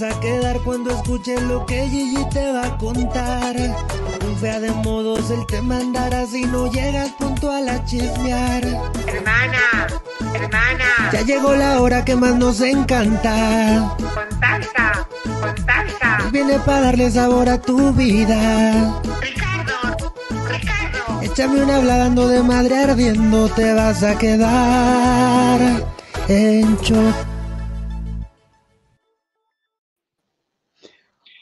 vas a quedar cuando escuches lo que Gigi te va a contar. Un fea de modos él te mandará si no llegas puntual a chismear. Hermana, hermana. Ya llegó la hora que más nos encanta. Contacta, contacta. Él viene para darle sabor a tu vida. Ricardo, Ricardo. Échame una hablando de madre ardiendo, te vas a quedar en shock.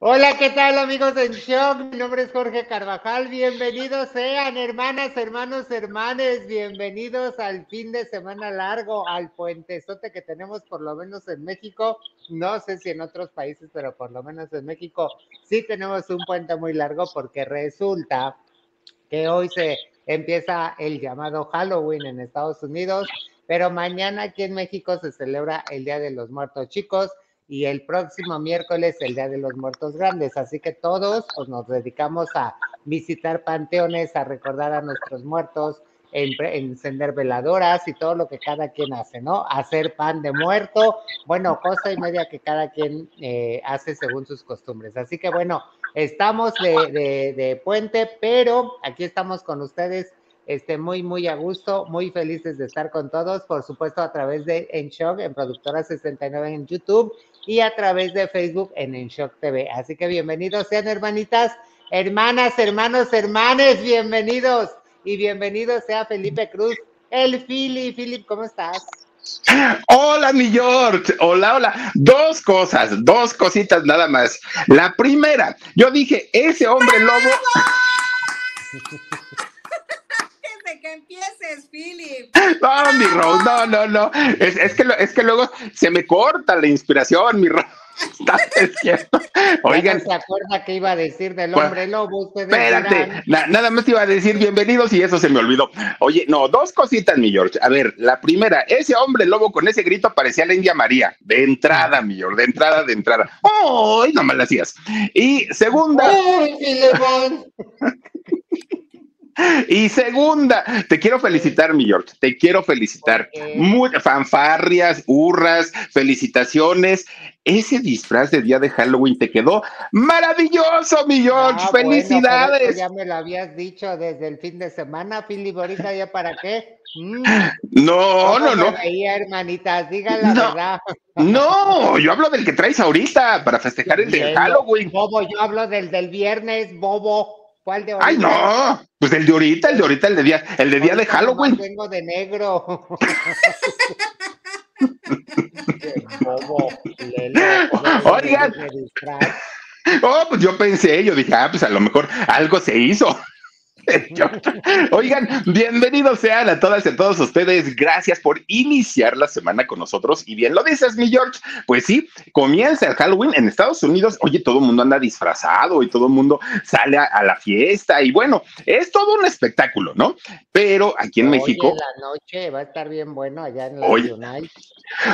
Hola, ¿qué tal amigos en Shock? Mi nombre es Jorge Carvajal. Bienvenidos sean, hermanas, hermanos, hermanes. Bienvenidos al fin de semana largo, al puentezote que tenemos por lo menos en México. No sé si en otros países, pero por lo menos en México sí tenemos un puente muy largo porque resulta que hoy se empieza el llamado Halloween en Estados Unidos, pero mañana aquí en México se celebra el Día de los Muertos Chicos y el próximo miércoles el Día de los Muertos Grandes. Así que todos pues, nos dedicamos a visitar panteones, a recordar a nuestros muertos, en, encender veladoras y todo lo que cada quien hace, ¿no? Hacer pan de muerto, bueno, cosa y media que cada quien eh, hace según sus costumbres. Así que bueno, estamos de, de, de puente, pero aquí estamos con ustedes este, muy, muy a gusto, muy felices de estar con todos, por supuesto a través de En Shock, en Productora 69 en YouTube y a través de Facebook en En Shock TV. Así que bienvenidos sean hermanitas, hermanas, hermanos, hermanes, bienvenidos y bienvenido sea Felipe Cruz, el Philip. Philip, ¿cómo estás? Hola, mi George. Hola, hola. Dos cosas, dos cositas nada más. La primera, yo dije, ese hombre lobo. Que empieces, Philip. No, mi Rose, no, no, no. Es, es, que, lo- es que luego se me corta la inspiración, mi Rose. Oigan, no se acuerda que iba a decir del hombre lobo, ustedes Espérate, na- nada más te iba a decir bienvenidos y eso se me olvidó. Oye, no, dos cositas, mi George. A ver, la primera, ese hombre lobo con ese grito parecía la India María. De entrada, mi George, de entrada, de entrada. ¡Ay, no me la hacías! Y segunda, ¡Uy, Filemón! y segunda, te quiero felicitar, mi George, te quiero felicitar. Muy, fanfarrias, hurras, felicitaciones. Ese disfraz de día de Halloween te quedó maravilloso, mi George. Ah, Felicidades. ya me lo habías dicho desde el fin de semana, Philip. Ahorita ya para qué. Mm, no, ¿cómo no, no. veía, hermanitas, digan la No. verdad. No, yo hablo del que traes ahorita para festejar el de Halloween. Bobo, yo hablo del del viernes, bobo. ¿Cuál de Ay, ahorita? no, pues el de ahorita, el de ahorita, el de día, el de día de Halloween. Vengo de negro. Qué bobo, lelo, Oigan. Oh, pues yo pensé, yo dije, ah, pues a lo mejor algo se hizo. Oigan, bienvenidos sean a todas y a todos ustedes. Gracias por iniciar la semana con nosotros. Y bien lo dices, mi George. Pues sí, comienza el Halloween en Estados Unidos. Oye, todo el mundo anda disfrazado y todo el mundo sale a, a la fiesta. Y bueno, es todo un espectáculo, ¿no? Pero aquí en Oye, México, la noche va a estar bien bueno allá en la Oye.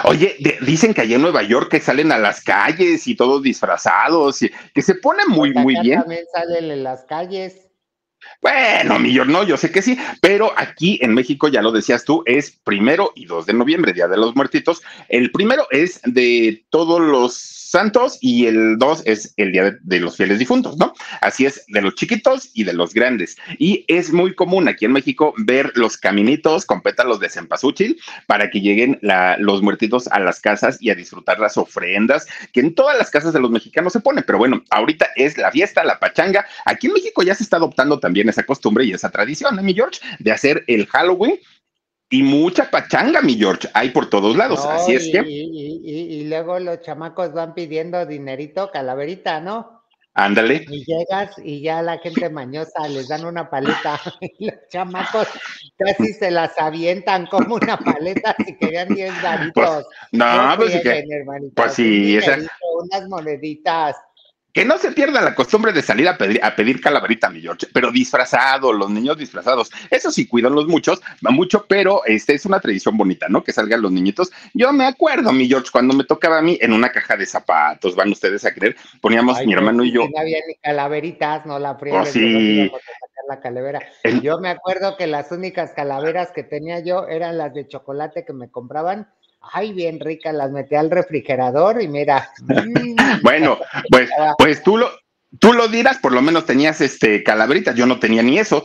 Oye, de- dicen que allá en Nueva York que salen a las calles y todos disfrazados y que se pone muy, Pues muy bien. También salen en las calles. Bueno, mi George, no, yo sé que sí, pero aquí en México, ya lo decías tú, es primero y 2 de noviembre, Día de los Muertitos. El primero es de todos los santos y el 2 es el Día de, los Fieles Difuntos, ¿no? Así es, de los chiquitos y de los grandes. Y es muy común aquí en México ver los caminitos con pétalos de cempasúchil para que lleguen los muertitos a las casas y a disfrutar las ofrendas que en todas las casas de los mexicanos se ponen. Pero bueno, ahorita es la fiesta, la pachanga. Aquí en México ya se está adoptando también esa costumbre y esa tradición, ¿eh, mi George? De hacer el Halloween y mucha pachanga, mi George. Hay por todos lados. No, Así es que, y- y- y luego los chamacos van pidiendo dinerito, calaverita, ¿no? ándale. Y llegas y ya la gente mañosa les dan una paleta y los chamacos casi se las avientan como una paleta si querían 10 varitos. No, pues sí que. pues sí, esa- unas moneditas. Que no se pierda la costumbre de salir a pedir, a pedir calaverita, mi George, pero disfrazado, los niños disfrazados. Eso sí, cuidan los muchos, mucho, pero este es una tradición bonita, ¿no? Que salgan los niñitos. Yo me acuerdo, mi George, cuando me tocaba a mí en una caja de zapatos, van ustedes a creer, poníamos mi hermano y yo. No había ni calaveritas, no la fría. Oh, sí. La calavera. Yo me acuerdo que las únicas calaveras que tenía yo eran las de chocolate que me compraban ay, bien rica, las metí al refrigerador y mira. bueno, pues, pues tú lo, tú lo dirás, por lo menos tenías este calaveritas, yo no tenía ni eso.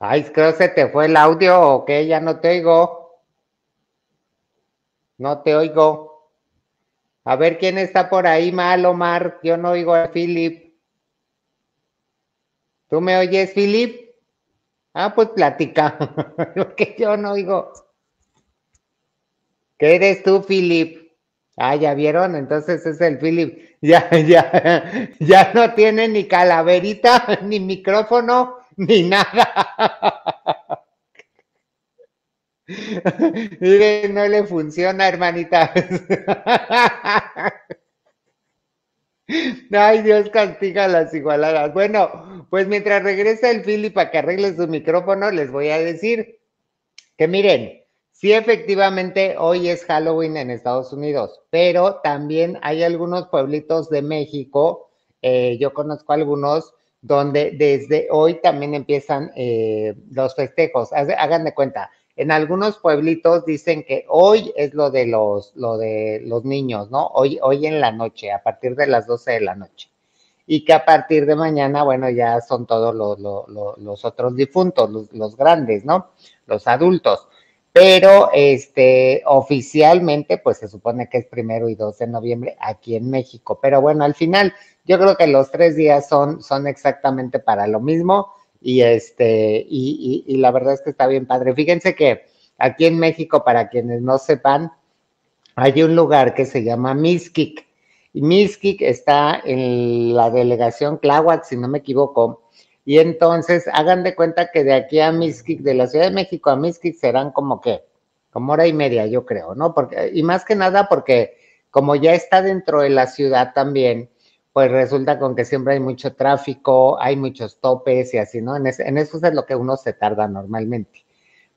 Ay, creo que se te fue el audio o qué, ya no te oigo. No te oigo. A ver quién está por ahí mal, Omar. Yo no oigo a Philip. ¿Tú me oyes, Philip? Ah, pues platica, lo que yo no oigo. ¿Qué eres tú, Philip? Ah, ya vieron, entonces es el Philip. Ya, ya, ya no tiene ni calaverita, ni micrófono, ni nada. Mire, no le funciona, hermanita. Ay, Dios castiga las igualadas. Bueno, pues mientras regresa el Philip para que arregle su micrófono, les voy a decir que miren, sí efectivamente hoy es Halloween en Estados Unidos, pero también hay algunos pueblitos de México, eh, yo conozco algunos, donde desde hoy también empiezan eh, los festejos. Hagan de cuenta, en algunos pueblitos dicen que hoy es lo de los, lo de los niños, ¿no? Hoy, hoy en la noche, a partir de las 12 de la noche. Y que a partir de mañana, bueno, ya son todos los, otros difuntos, los, grandes, ¿no? Los adultos. Pero este, oficialmente, pues se supone que es primero y 2 de noviembre aquí en México. Pero bueno, al final, yo creo que los tres días son exactamente para lo mismo y este, y, y, la verdad es que está bien padre. Fíjense que aquí en México, para quienes no sepan, hay un lugar que se llama Miskik. Y Miskik está en la delegación Tláhuac, si no me equivoco. Y entonces hagan de cuenta que de aquí a Miskik, de la Ciudad de México a Miskik, serán como que, como hora y media, yo creo, ¿no? Porque, y más que nada porque como ya está dentro de la ciudad también, pues resulta con que siempre hay mucho tráfico, hay muchos topes y así, ¿no? En, eso es lo que uno se tarda normalmente.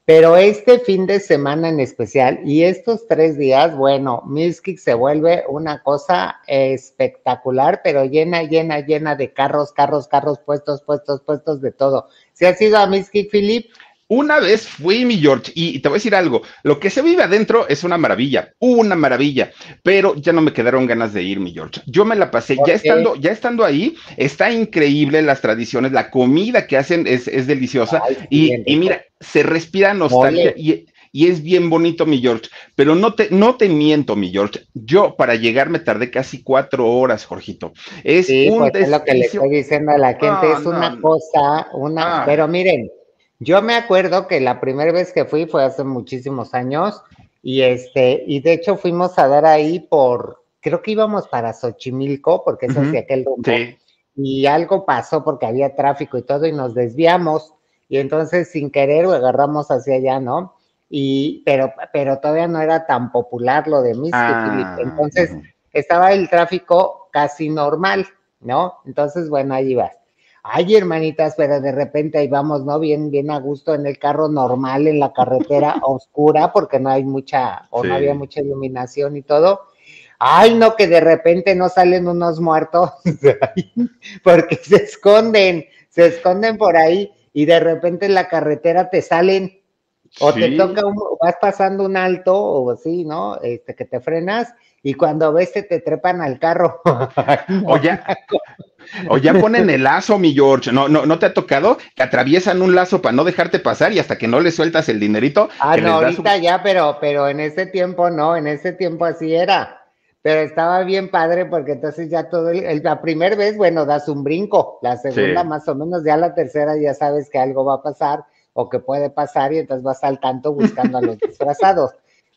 Pero este fin de semana en especial y estos tres días, bueno, Miskik se vuelve una cosa espectacular, pero llena, llena, llena de carros, carros, carros, puestos, puestos, puestos de todo. ¿Se ha sido a Miskik, Philip? Una vez fui mi George y te voy a decir algo, lo que se vive adentro es una maravilla, una maravilla, pero ya no me quedaron ganas de ir mi George. Yo me la pasé, ya estando, ya estando ahí, está increíble las tradiciones, la comida que hacen es, deliciosa y, mira, se respira nostalgia y, es bien bonito, mi George. Pero no te, no te miento, mi George. Yo para llegar me tardé casi cuatro horas, Jorgito. Es un pues es lo que le estoy diciendo a la gente, es una cosa, una. Ah. Pero miren, yo me acuerdo que la primera vez que fui fue hace muchísimos años y este, y de hecho fuimos a dar ahí por, creo que íbamos para Xochimilco, porque es hacia aquel rumbo, y algo pasó porque había tráfico y todo y nos desviamos y entonces sin querer agarramos hacia allá, ¿no? Y, pero, pero todavía no era tan popular lo de Misty ah, Entonces estaba el tráfico casi normal, ¿no? Entonces, bueno, ahí vas ay, hermanitas, pero de repente ahí vamos, ¿no? Bien, bien a gusto en el carro normal, en la carretera oscura, porque no hay mucha, o no había mucha iluminación y todo. Ay, no, que de repente no salen unos muertos, porque se esconden, se esconden por ahí y de repente en la carretera te salen o te toca, un, vas pasando un alto o así, ¿no? Este, que te frenas y cuando ves te, te trepan al carro. o, ya, o ya ponen el lazo, mi George. No, no, no te ha tocado que atraviesan un lazo para no dejarte pasar y hasta que no le sueltas el dinerito. Ah, no, ahorita ya, pero, pero en ese tiempo no, en ese tiempo así era. Pero estaba bien padre porque entonces ya todo, el, la primera vez, bueno, das un brinco, la segunda más o menos, ya la tercera ya sabes que algo va a pasar o que puede pasar y entonces vas al tanto buscando a los disfrazados.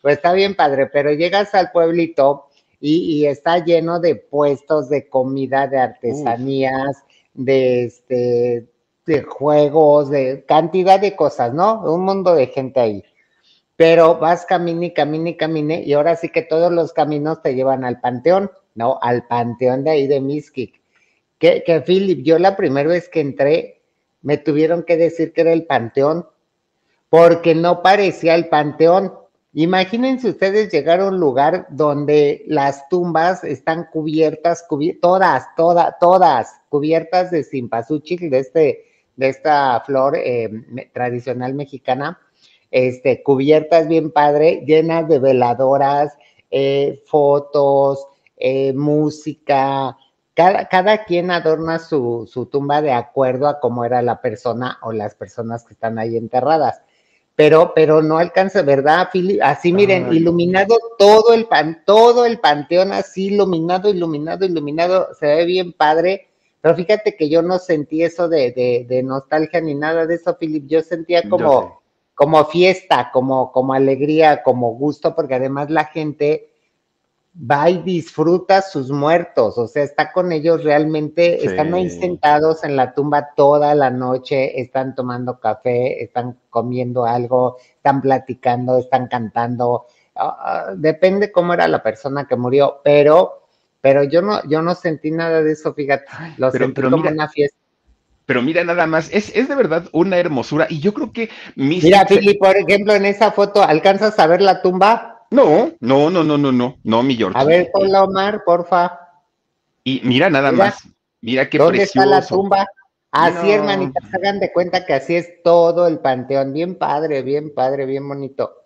Pues está bien padre, pero llegas al pueblito y, está lleno de puestos de comida, de artesanías, de este de juegos, de cantidad de cosas, ¿no? Un mundo de gente ahí. pero vas camine y camine y camine, y ahora sí que todos los caminos te llevan al panteón, ¿no? Al panteón de ahí de Miskik. Que, que Philip, yo la primera vez que entré, me tuvieron que decir que era el panteón, porque no parecía el panteón. Imagínense ustedes llegar a un lugar donde las tumbas están cubiertas, todas, todas, todas, cubiertas de simpasuchil, de, este, de esta flor eh, tradicional mexicana, este, cubiertas bien padre, llenas de veladoras, eh, fotos, eh, música. Cada, cada, quien adorna su, su tumba de acuerdo a cómo era la persona o las personas que están ahí enterradas pero, pero no alcanza, ¿verdad, Así miren, iluminado todo el pan, todo el panteón así iluminado, iluminado, iluminado, se ve bien padre. Pero fíjate que yo no sentí eso de, de, de nostalgia ni nada de eso, Philip. Yo sentía como, como fiesta, como, como alegría, como gusto, porque además la gente va y disfruta sus muertos, o sea, está con ellos realmente, están ahí sentados en la tumba toda la noche, están tomando café, están comiendo algo, están platicando, están cantando, ah, ah, depende cómo era la persona que murió, pero, pero yo no, yo no sentí nada de eso, fíjate, lo sentí como una fiesta. Pero mira, nada más, es, es de verdad una hermosura y yo creo que... Mira, Fili, por ejemplo, en esa foto, ¿alcanzas a ver la tumba? No, no, no, no, no, no, no, mi George. A ver, ponla, Omar, porfa. Y mira nada más, mira qué ¿Dónde está la tumba? Así, hermanitas, hagan de cuenta que así es todo el panteón. Bien padre, bien padre, bien bonito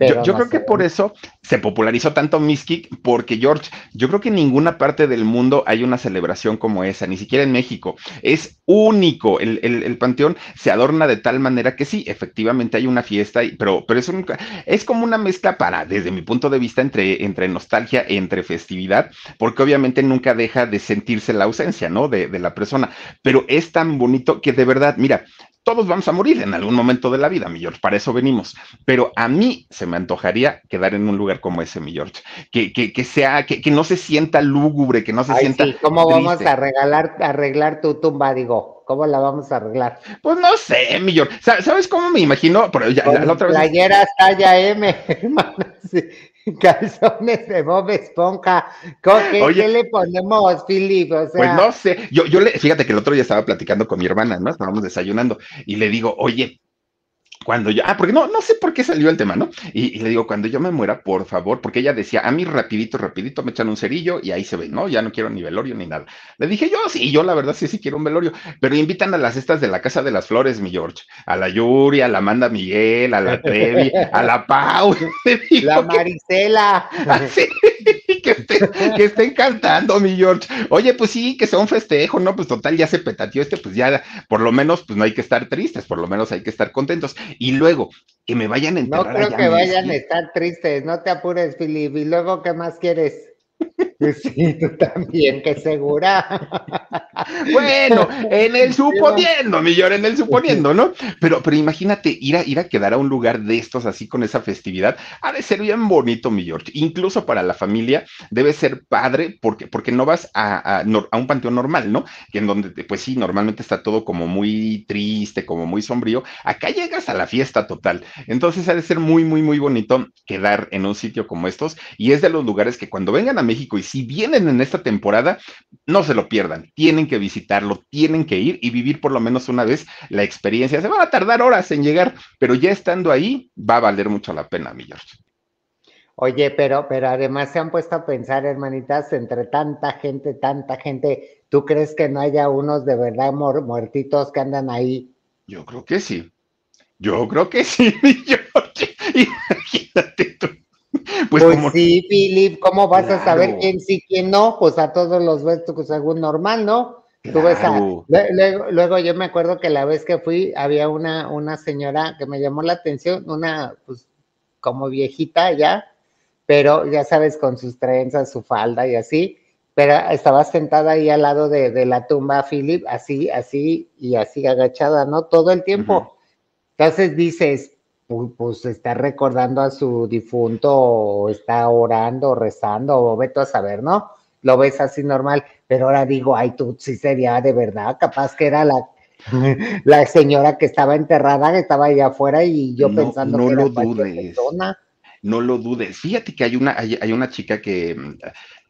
yo, creo que por eso se popularizó tanto Miskik, porque George, yo creo que en ninguna parte del mundo hay una celebración como esa, ni siquiera en México. Es único. El, el, panteón se adorna de tal manera que sí, efectivamente hay una fiesta, pero, pero es, es como una mezcla para, desde mi punto de vista, entre, entre nostalgia, entre festividad, porque obviamente nunca deja de sentirse la ausencia, ¿no? De, de la persona. Pero es tan bonito que de verdad, mira, todos vamos a morir en algún momento de la vida, mi George, para eso venimos. Pero a mí se me antojaría quedar en un lugar como ese, mi George, que, que, que sea, que, que, no se sienta lúgubre, que no se sienta. Sí, ¿Cómo vamos a regalar, arreglar tu tumba, digo? ¿Cómo la vamos a arreglar? Pues no sé, mi George. ¿Sabes cómo me imagino? Pero ya, la, otra vez. Playeras talla M, hermano. Sí. calzones de Bob Esponja. ¿Qué, ¿qué le ponemos, Philip? O sea... Pues no sé, yo, yo le, fíjate que el otro día estaba platicando con mi hermana, ¿no? Estábamos desayunando y le digo, oye, cuando yo, ah, porque no, no sé por qué salió el tema, ¿no? Y, le digo, cuando yo me muera, por favor, porque ella decía, a mí rapidito, rapidito me echan un cerillo y ahí se ve, ¿no? Ya no quiero ni velorio ni nada. Le dije, yo sí, yo la verdad sí, sí quiero un velorio, pero invitan a las estas de la Casa de las Flores, mi George, a la Yuri, a la Amanda Miguel, a la Trevi, a la Pau. la Marisela. Así, que, estén, que estén cantando, mi George. Oye, pues sí, que sea un festejo, ¿no? Pues total, ya se petateó este, pues ya, por lo menos, pues no hay que estar tristes, por lo menos hay que estar contentos y luego que me vayan a enterrar. No creo que vayan a estar tristes, no te apures, Filip. Y luego, ¿qué más quieres? Sí, tú también, que segura. bueno, en el suponiendo, mi en el suponiendo, ¿no? Pero, pero imagínate ir a, ir a quedar a un lugar de estos así con esa festividad, ha de ser bien bonito, mi George. Incluso para la familia debe ser padre porque, porque no vas a, a, un panteón normal, ¿no? Que en donde, pues sí, normalmente está todo como muy triste, como muy sombrío. Acá llegas a la fiesta total. Entonces ha de ser muy, muy, muy bonito quedar en un sitio como estos. Y es de los lugares que cuando vengan a México y si vienen en esta temporada, no se lo pierdan, tienen que visitarlo, tienen que ir y vivir por lo menos una vez la experiencia. Se van a tardar horas en llegar, pero ya estando ahí, va a valer mucho la pena, mi George. Oye, pero, pero además se han puesto a pensar, hermanitas, entre tanta gente, tanta gente, ¿tú crees que no haya unos de verdad muertitos que andan ahí? Yo creo que sí. Yo creo que sí, mi George. Imagínate tú. Pues, pues sí, Philip, ¿cómo vas a saber quién sí, quién no? Pues a todos los ves según normal, ¿no? Tú ves a, luego, luego, yo me acuerdo que la vez que fui había una, una señora que me llamó la atención, una pues como viejita ya, pero ya sabes, con sus trenzas, su falda y así, pero estaba sentada ahí al lado de, de la tumba, Philip, así, así y así agachada, ¿no? Todo el tiempo. Entonces dices, pues está recordando a su difunto o está orando, rezando, o veto a saber, ¿no? Lo ves así normal, pero ahora digo, ay, tú sí sería de verdad, capaz que era la, La señora que estaba enterrada estaba allá afuera y yo No, pensando no que lo era dudes. persona. No lo dudes. Fíjate que hay una, hay, hay una chica que mm,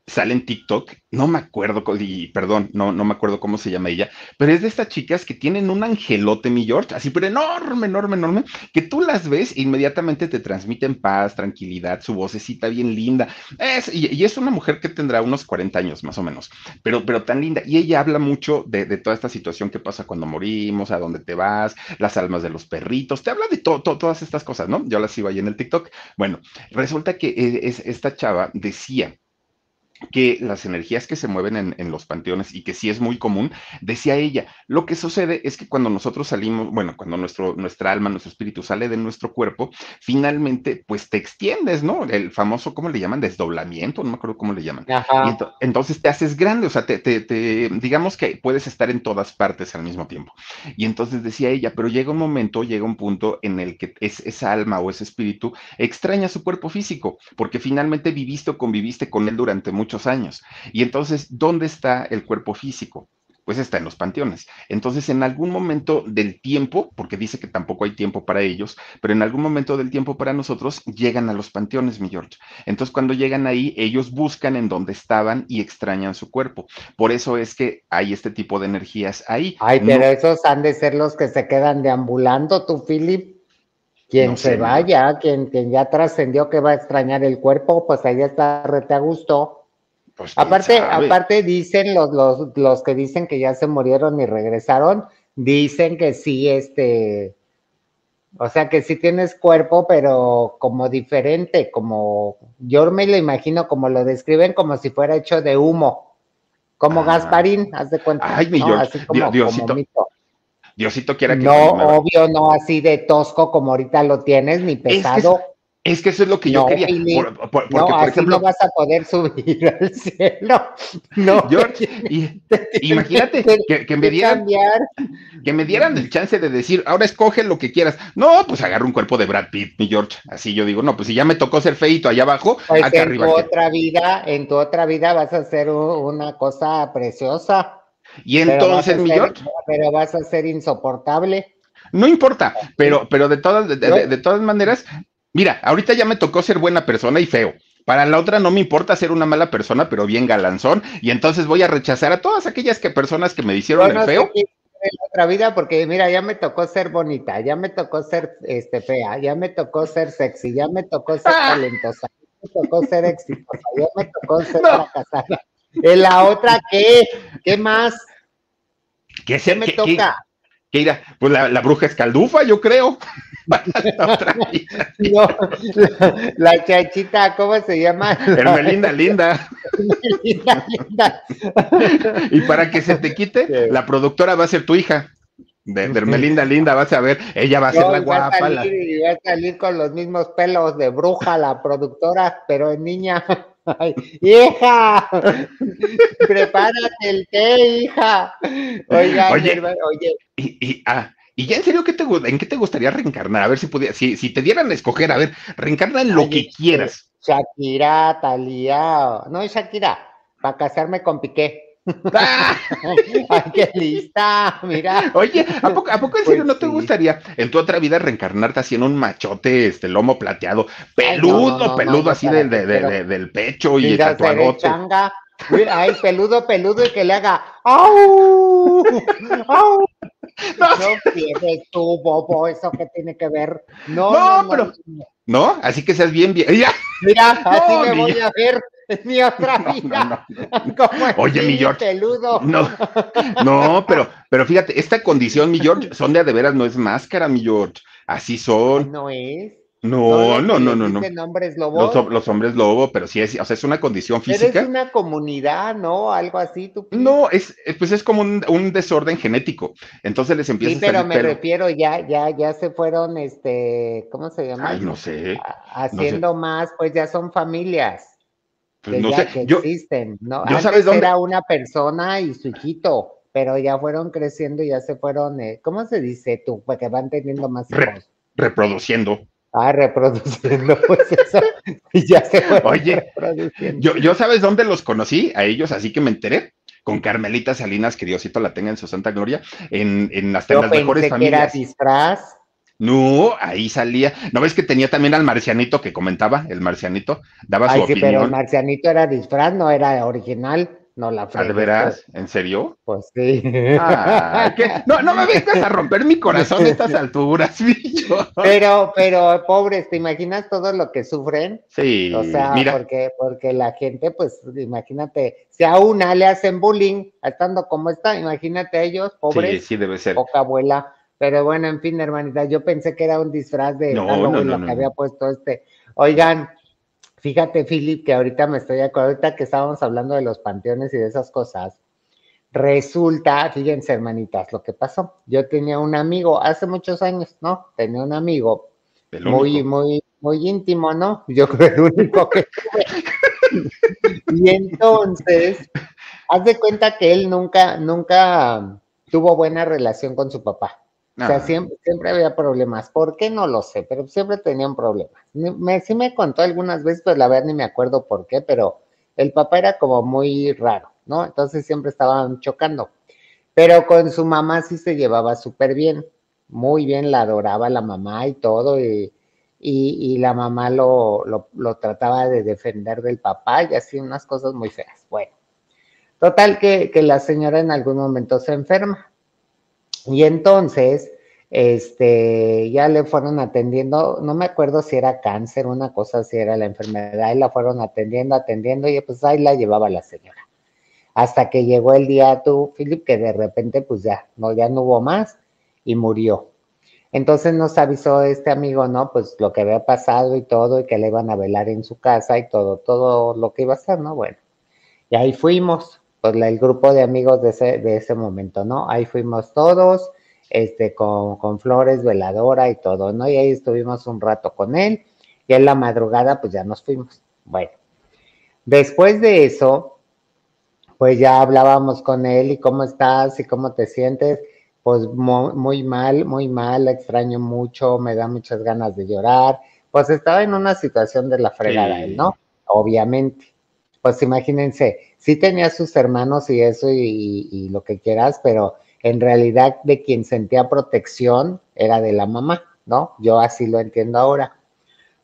sale en TikTok, no me acuerdo, y perdón, no, no me acuerdo cómo se llama ella, pero es de estas chicas que tienen un angelote, mi George, así, pero enorme, enorme, enorme, que tú las ves e inmediatamente te transmiten paz, tranquilidad, su vocecita bien linda. Es, y, es una mujer que tendrá unos 40 años más o menos, pero, pero tan linda. Y ella habla mucho de, de toda esta situación que pasa cuando morimos, a dónde te vas, las almas de los perritos, te habla de to- to- todas estas cosas, ¿no? Yo las sigo ahí en el TikTok. Bueno, resulta que eh, es, esta chava decía que las energías que se mueven en, en, los panteones y que sí es muy común, decía ella, lo que sucede es que cuando nosotros salimos, bueno, cuando nuestro, nuestra alma, nuestro espíritu sale de nuestro cuerpo, finalmente pues te extiendes, ¿no? El famoso, ¿cómo le llaman? Desdoblamiento, no me acuerdo cómo le llaman. Ajá. Y ento entonces te haces grande, o sea, te, te, te, digamos que puedes estar en todas partes al mismo tiempo. Y entonces decía ella, pero llega un momento, llega un punto en el que es, esa alma o ese espíritu extraña su cuerpo físico, porque finalmente viviste o conviviste con él durante muchos años. Y entonces, ¿dónde está el cuerpo físico? Pues está en los panteones. Entonces, en algún momento del tiempo, porque dice que tampoco hay tiempo para ellos, pero en algún momento del tiempo para nosotros, llegan a los panteones, mi George. Entonces, cuando llegan ahí, ellos buscan en dónde estaban y extrañan su cuerpo. Por eso es que hay este tipo de energías ahí. Ay, pero esos han de ser los que se quedan deambulando, tú, Philip. Quien no se sé, vaya, no. quien, quien ya trascendió que va a extrañar el cuerpo, pues ahí está rete a gusto. Pues, aparte, aparte dicen los, los, los que dicen que ya se murieron y regresaron, dicen que sí, este, o sea que sí tienes cuerpo, pero como diferente, como yo me lo imagino como lo describen, como si fuera hecho de humo, como ah. Gasparín, haz de cuenta. Ay, mi ¿no? Así como, Diosito. Como mito. Diosito quiera que no, obvio, no así de tosco como ahorita lo tienes, ni pesado. Es que eso es lo que yo no, quería. Por, por, porque, no, por así ejemplo, no vas a poder subir al cielo. No. George, y, imagínate que, que, me dieran, que me dieran el chance de decir, ahora escoge lo que quieras. No, pues agarro un cuerpo de Brad Pitt, mi George. Así yo digo, no, pues si ya me tocó ser feito allá abajo, pues acá en arriba. Tu otra vida, en tu otra vida vas a hacer una cosa preciosa. Y entonces, mi ser, George. Pero vas a ser insoportable. No importa, pero, pero de todas, de, de, de todas maneras, Mira, ahorita ya me tocó ser buena persona y feo. Para la otra no me importa ser una mala persona, pero bien galanzón, y entonces voy a rechazar a todas aquellas que personas que me hicieron el feo. En la otra vida, porque mira, ya me tocó ser bonita, ya me tocó ser este fea, ya me tocó ser sexy, ya me tocó ser ah. talentosa, ya me tocó ser exitosa, ya me tocó ser no. fracasada. ¿En la otra qué? ¿Qué más? ¿Qué, ¿Qué me ¿qué, toca? ¿Qué irá? Pues la, la, bruja escaldufa, yo creo. no, la, la, chachita, ¿cómo se llama? Hermelinda Linda. Hermelinda Linda. y para que se te quite, sí. la productora va a ser tu hija. De, de Hermelinda Linda, vas a ver, ella va a ser la guapa. Va a, salir, la... va a salir con los mismos pelos de bruja, la productora, pero en niña. Ay, hija, prepárate el té, hija. Oiga, oye, hermano, oye. Y, y, ah, y ya en serio, ¿qué te, ¿en qué te gustaría reencarnar? A ver si pudiera, si, si te dieran a escoger, a ver, reencarna en lo Ay, que quieras. Shakira, Talía, no es Shakira, para casarme con Piqué. Ah. Ay, qué lista, mira. Oye, ¿a poco, ¿a poco en serio Pues no te gustaría en tu otra vida reencarnarte así en un machote, este lomo plateado, peludo, no, no, no, peludo no, así de- de- del pecho y tatuadote? changa. Ay, peludo, peludo y que le haga ¡Au! ¡Au! No, No pierdes tú, bobo, eso que tiene que ver. No, No, pero- ¿no? Así que seas bien, bien. Mira, así me voy a ver mi otra No, vida. Oye, mi George, peludo. No, no, pero, pero fíjate, esta condición, mi George, son de a de veras, no es máscara, mi George. Así son. No es. No, no, no, no, no. hombres Los, hom- los hombres lobo, pero sí es, o sea, es una condición Pero es física. una comunidad, ¿no? Algo así, tú. No, es, eh, pues es como un, un desorden genético. Entonces les empieza Sí, a pero salir me pelo. refiero, ya, ya, ya se fueron, este, ¿cómo se llama? Ay, no sé. Haciendo más, pues ya son familias Pues no ya sé. que Yo, existen, ¿no? yo Antes sabes dónde- era una persona y su hijito, pero ya fueron creciendo, ya se fueron, eh, ¿cómo se dice tú? Porque van teniendo más Re- hijos. reproduciendo. Ah, reproduciendo, pues eso, y ya se fueron Oye. Yo, yo sabes dónde los conocí a ellos, así que me enteré. con Carmelita Salinas, que Diosito la tenga en su santa gloria, en, en hasta Yo en las mejores pensé que era familias. disfraz. No, ahí salía. ¿No ves que tenía también al marcianito que comentaba? El marcianito daba Ay, su sí, pero el opinión. marcianito era disfraz, no era original. No la ¿Ah, fregues, veras? ¿En serio? Pues sí. No, no me vengas a romper mi corazón a estas alturas, bicho. Pero, pero, pobres, ¿te imaginas todo lo que sufren? Sí, O sea, mira, porque, porque la gente, pues, imagínate, si a una le hacen bullying, estando como está, imagínate a ellos, sí, pobres, sí debe ser. poca abuela. Pero bueno, en fin, hermanita, yo pensé que era un disfraz de No, Halloween no, no, lo que había puesto este. Oigan, fíjate, Philip, que ahorita me estoy acordando, ahorita que estábamos hablando de los panteones y de esas cosas, resulta, fíjense, hermanitas, lo que pasó. Yo tenía un amigo hace muchos años, ¿no? Tenía un amigo muy, muy, muy íntimo, ¿no? Yo creo el único que tuve. y entonces, haz de cuenta que él nunca, nunca tuvo buena relación con su papá. O sea, siempre, había problemas. ¿Por qué? No lo sé, pero siempre tenían problemas. Me, sí me contó algunas veces, pero la verdad ni me acuerdo por qué, pero el papá era como muy raro, ¿no? Entonces siempre estaban chocando. Pero con su mamá sí se llevaba súper bien, muy bien, la adoraba la mamá y todo, y, y, y la mamá lo, lo, lo trataba de defender del papá y así unas cosas muy feas. Bueno, total que, que la señora en algún momento se enferma. Y entonces, este, ya le fueron atendiendo, no me acuerdo si era cáncer, una cosa si era la enfermedad, y la fueron atendiendo, atendiendo, y pues ahí la llevaba la señora. Hasta que llegó el día tú, Philip, que de repente, pues ya, no, ya no hubo más, y murió. Entonces nos avisó este amigo, ¿no? Pues lo que había pasado y todo, y que le iban a velar en su casa y todo, todo lo que iba a hacer, ¿no? Bueno, y ahí fuimos, pues la- el grupo de amigos de ese, de ese momento, ¿no? Ahí fuimos todos, este, con, con flores, veladora y todo, ¿no? Y ahí estuvimos un rato con él, y en la madrugada, pues ya nos fuimos. Bueno, después de eso, pues ya hablábamos con él y cómo estás y cómo te sientes. Pues mo- muy mal, muy mal, la extraño mucho, me da muchas ganas de llorar. Pues estaba en una situación de la fregada, Sí. él, ¿no? Obviamente. Pues imagínense, sí tenía sus hermanos y eso y, y- lo que quieras, pero en realidad de quien sentía protección era de la mamá, ¿no? Yo así lo entiendo ahora.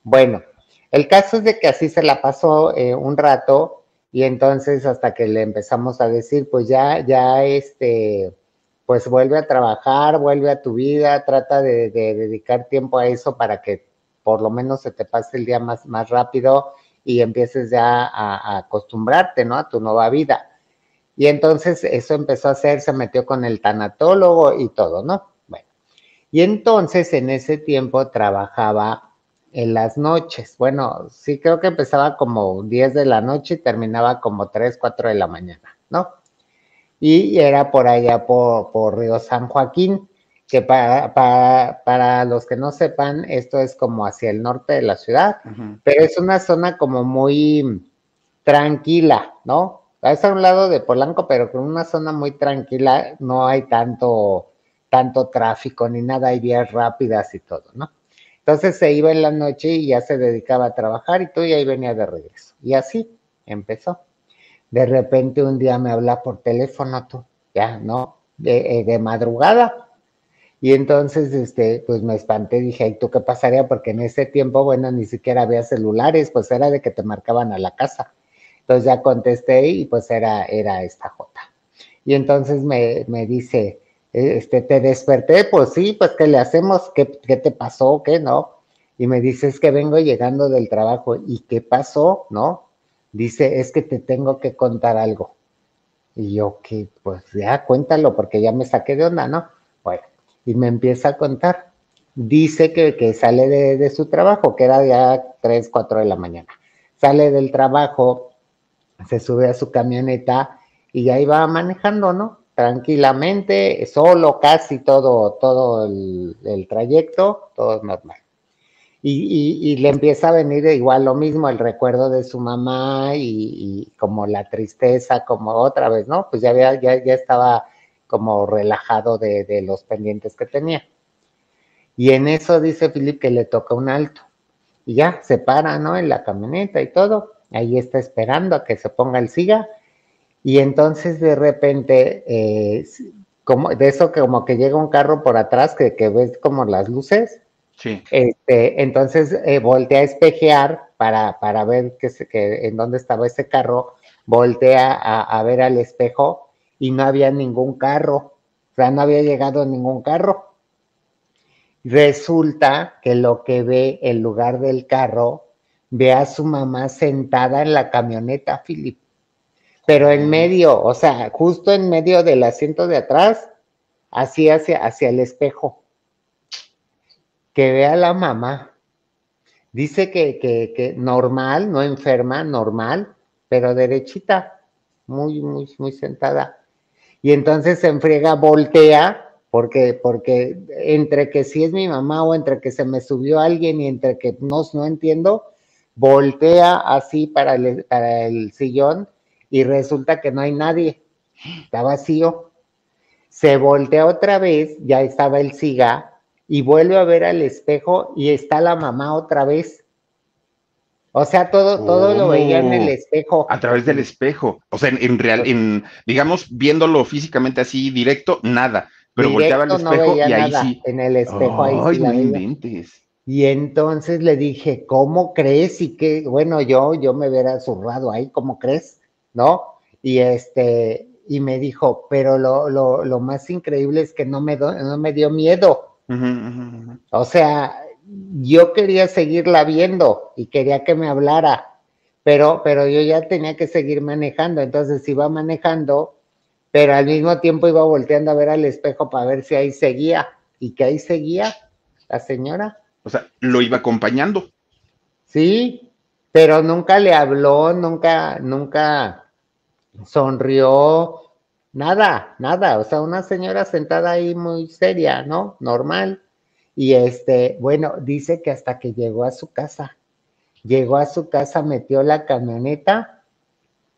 Bueno, el caso es de que así se la pasó eh, un rato y entonces hasta que le empezamos a decir, pues ya, ya, este, pues vuelve a trabajar, vuelve a tu vida, trata de, de dedicar tiempo a eso para que por lo menos se te pase el día más, más rápido y empieces ya a, acostumbrarte, ¿no? A tu nueva vida. Y entonces eso empezó a hacer, se metió con el tanatólogo y todo, ¿no? Bueno, y entonces en ese tiempo trabajaba en las noches. Bueno, sí creo que empezaba como 10 de la noche y terminaba como 3, 4 de la mañana, ¿no? Y era por allá por, por Río San Joaquín, que para, para, para los que no sepan, esto es como hacia el norte de la ciudad, pero es una zona como muy tranquila, ¿no? Es a un lado de Polanco, pero con una zona muy tranquila, no hay tanto, tanto tráfico ni nada, hay vías rápidas y todo, ¿no? Entonces se iba en la noche y ya se dedicaba a trabajar y todo, y ahí venía de regreso. Y así empezó. De repente un día me habla por teléfono tú, ya, ¿no? De, eh, de madrugada. Y entonces, este, pues me espanté, dije, ¿y tú qué pasaría? Porque en ese tiempo, bueno, ni siquiera había celulares, pues era de que te marcaban a la casa. Entonces ya contesté y pues era, era esta Jota. Y entonces me, me dice, este, ¿te desperté? Pues sí, pues ¿qué le hacemos? ¿Qué, qué te pasó? ¿Qué no? Y me dice, es que vengo llegando del trabajo. ¿Y qué pasó? ¿No? Dice, es que te tengo que contar algo. Y yo, que pues ya cuéntalo, porque ya me saqué de onda, ¿no? Bueno, y me empieza a contar. Dice que, que sale de, de su trabajo, que era ya 3, 4 de la mañana. Sale del trabajo, se sube a su camioneta y ahí va manejando, ¿no? Tranquilamente, solo, casi todo, todo el, trayecto, todo normal. Y, y, y, le empieza a venir igual lo mismo, el recuerdo de su mamá y, y, como la tristeza, como otra vez, ¿no? Pues ya, había, ya, ya estaba como relajado de, de, los pendientes que tenía. Y en eso dice Philip que le toca un alto. Y ya se para, ¿no? En la camioneta y todo. Ahí está esperando a que se ponga el siga. Y entonces de repente, eh, como de eso que como que llega un carro por atrás que, que ves como las luces. Sí. Este, entonces eh, volteé a espejear para, para ver que, que, en dónde estaba ese carro, voltea a, a, ver al espejo y no había ningún carro, o sea, no había llegado ningún carro. Resulta que lo que ve en lugar del carro, ve a su mamá sentada en la camioneta, Philip, pero en medio, o sea, justo en medio del asiento de atrás, así hacia, hacia el espejo. Que ve a la mamá. Dice que, que, que normal, no enferma, normal, pero derechita, muy, muy, muy sentada. Y entonces se enfriega, voltea, porque, porque entre que si es mi mamá o entre que se me subió alguien y entre que no, no entiendo, voltea así para el, para el sillón y resulta que no hay nadie, está vacío. Se voltea otra vez, ya estaba el siga, y vuelve a ver al espejo y está la mamá otra vez. O sea, todo, todo lo veía en el espejo. A través del espejo. O sea, en, en real, en, digamos, viéndolo físicamente así directo, nada. Pero Directo volteaba al espejo no y ahí nada. sí. En el espejo Ay, ahí sí la no. Y entonces le dije, ¿cómo crees? Y que, bueno, yo, yo me hubiera zurrado ahí, ¿cómo crees? ¿No? Y este, y me dijo, pero lo, lo, lo más increíble es que no me, do- no me dio miedo. O sea, yo quería seguirla viendo y quería que me hablara, pero, pero yo ya tenía que seguir manejando, entonces iba manejando, pero al mismo tiempo iba volteando a ver al espejo para ver si ahí seguía, y que ahí seguía la señora. O sea, lo iba acompañando. Sí, pero nunca le habló, nunca, nunca sonrió, nada, nada. O sea, una señora sentada ahí muy seria, ¿no? Normal. Y este, bueno, dice que hasta que llegó a su casa, llegó a su casa, metió la camioneta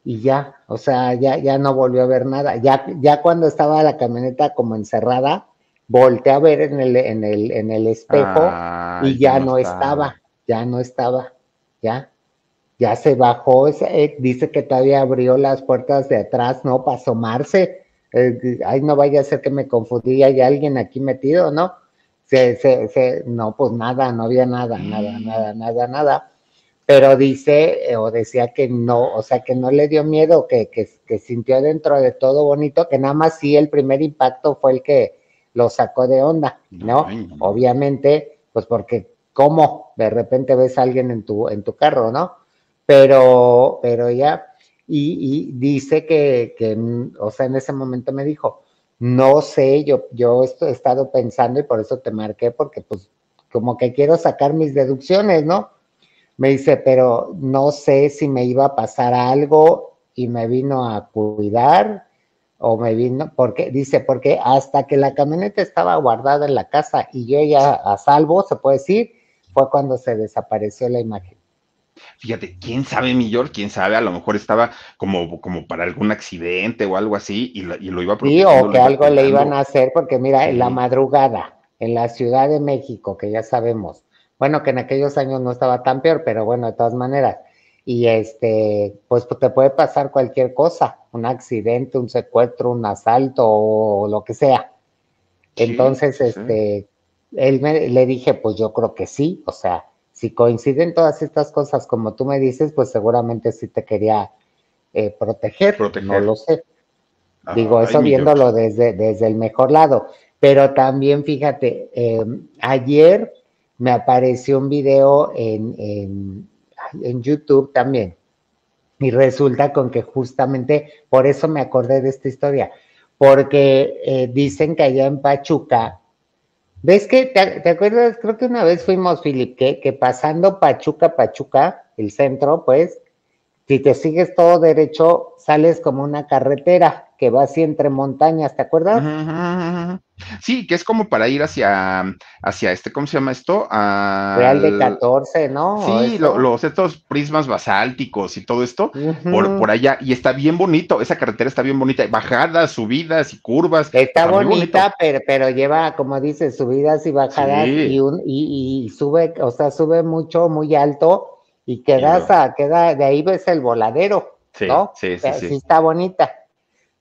y ya, o sea, ya, ya no volvió a ver nada. Ya, ya cuando estaba la camioneta como encerrada, volteé a ver en el, en el, en el espejo Ay, y ya no estaba, ya no estaba, ya, ya se bajó, eh, dice que todavía abrió las puertas de atrás, ¿no? Para asomarse, eh, ay, no vaya a ser que me confundí, hay alguien aquí metido, ¿no? Se, se, se, no, pues nada, no había nada, nada, nada, nada, nada, pero dice, eh, o decía que no, o sea, que no le dio miedo, que, que, que sintió dentro de todo bonito, que nada más sí el primer impacto fue el que lo sacó de onda, ¿no? Ay, no. Obviamente, pues porque, ¿cómo? De repente ves a alguien en tu, en tu carro, ¿no? Pero, pero ya, y, y dice que, que, mm, o sea, en ese momento me dijo, no sé, yo, yo esto he estado pensando y por eso te marqué, porque pues como que quiero sacar mis deducciones, ¿no? Me dice, pero no sé si me iba a pasar algo y me vino a cuidar o me vino, porque dice, porque hasta que la camioneta estaba guardada en la casa y yo ya a salvo, se puede decir, fue cuando se desapareció la imagen. Fíjate, quién sabe, mi George, quién sabe, a lo mejor estaba como, como para algún accidente o algo así y, lo- y lo iba Sí, o que algo le iban a hacer, porque mira, en la madrugada, en la Ciudad de México, que ya sabemos, bueno, que en aquellos años no estaba tan peor, pero bueno, de todas maneras, y este, pues te puede pasar cualquier cosa, un accidente, un secuestro, un asalto o lo que sea. Sí, Entonces, sí. este, él me, le dije, pues yo creo que sí, o sea, si coinciden todas estas cosas como tú me dices, pues seguramente sí te quería eh, proteger, Proteger. no lo sé. Digo, Ay, eso viéndolo desde, desde el mejor lado. Pero también, fíjate, eh, ayer me apareció un video en, en YouTube también. Y resulta con que justamente por eso me acordé de esta historia. Porque eh, dicen que allá en Pachuca, ¿ves que te, acuerdas? Creo que una vez fuimos, Filip, que, que pasando Pachuca, Pachuca, el centro, pues, si te sigues todo derecho, sales como una carretera que va así entre montañas, ¿te acuerdas? Sí, que es como para ir hacia, hacia este, ¿cómo se llama esto? Al- Real de 14, ¿no? Sí, lo- los estos prismas basálticos y todo esto, por, por allá, y está bien bonito, esa carretera está bien bonita, bajadas, subidas y curvas. Está bonita, pero, pero lleva, como dices, subidas y bajadas Sí. y, un, y, y sube, o sea, sube mucho, muy alto y quedas a, queda, de ahí ves el voladero. ¿no? Sí, sí, sí. sí está bonita.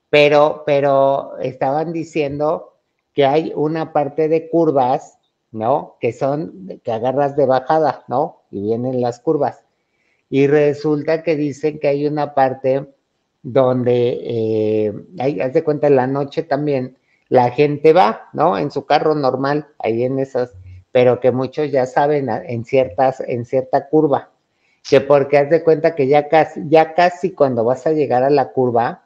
Pero, pero estaban diciendo que hay una parte de curvas, ¿no? Que son, que agarras de bajada, ¿no? Y vienen las curvas. Y resulta que dicen que hay una parte donde, eh, hay, haz de cuenta, en la noche también, la gente va, ¿no? En su carro normal, ahí en esas, pero que muchos ya saben en ciertas, en cierta curva, que porque haz de cuenta que ya casi, ya casi cuando vas a llegar a la curva,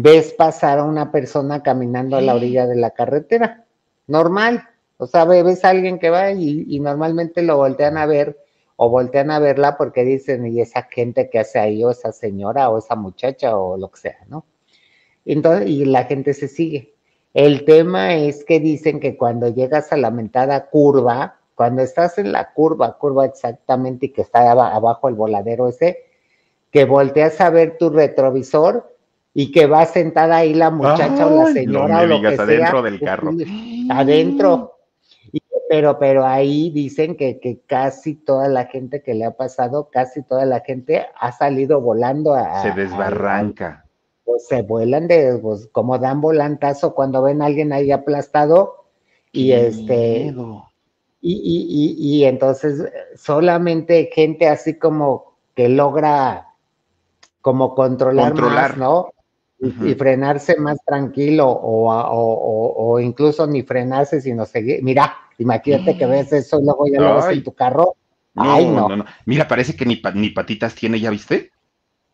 ves pasar a una persona caminando a la orilla de la carretera, normal, o sea, ves a alguien que va y, y normalmente lo voltean a ver o voltean a verla porque dicen, y esa gente que hace ahí, o esa señora, o esa muchacha, o lo que sea, ¿no? Entonces, y la gente se sigue. El tema es que dicen que cuando llegas a la mentada curva, cuando estás en la curva, curva exactamente, y que está abajo el voladero ese, que volteas a ver tu retrovisor y que va sentada ahí la muchacha o la señora o lo que adentro del carro. Adentro pero, pero ahí dicen que, que, casi toda la gente que le ha pasado, casi toda la gente ha salido volando a... Se desbarranca. pues se vuelan de, pues como dan volantazo cuando ven a alguien ahí aplastado y este... Y, y, y, y, entonces solamente gente así como que logra como controlar, controlar. Más, ¿no? Y, frenarse más tranquilo o, o, o, incluso ni frenarse, sino seguir. Mira, imagínate que ves eso y luego ya lo ves en tu carro. No, Ay, no. no. Mira, parece que ni, ni patitas tiene, ¿ya viste?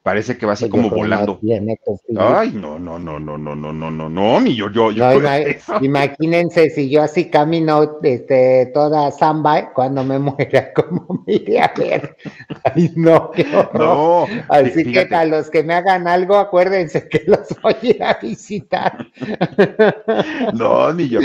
Parece que va así como volando. Ay, no, no, no, no, no, no, no, no, no, ni yo, yo, yo. imagínense si yo así camino este, toda samba cuando me muera, como me iré a ver. Ay, no, qué horror. No, así que a los que me hagan algo, acuérdense que los voy a ir a visitar. No, ni yo.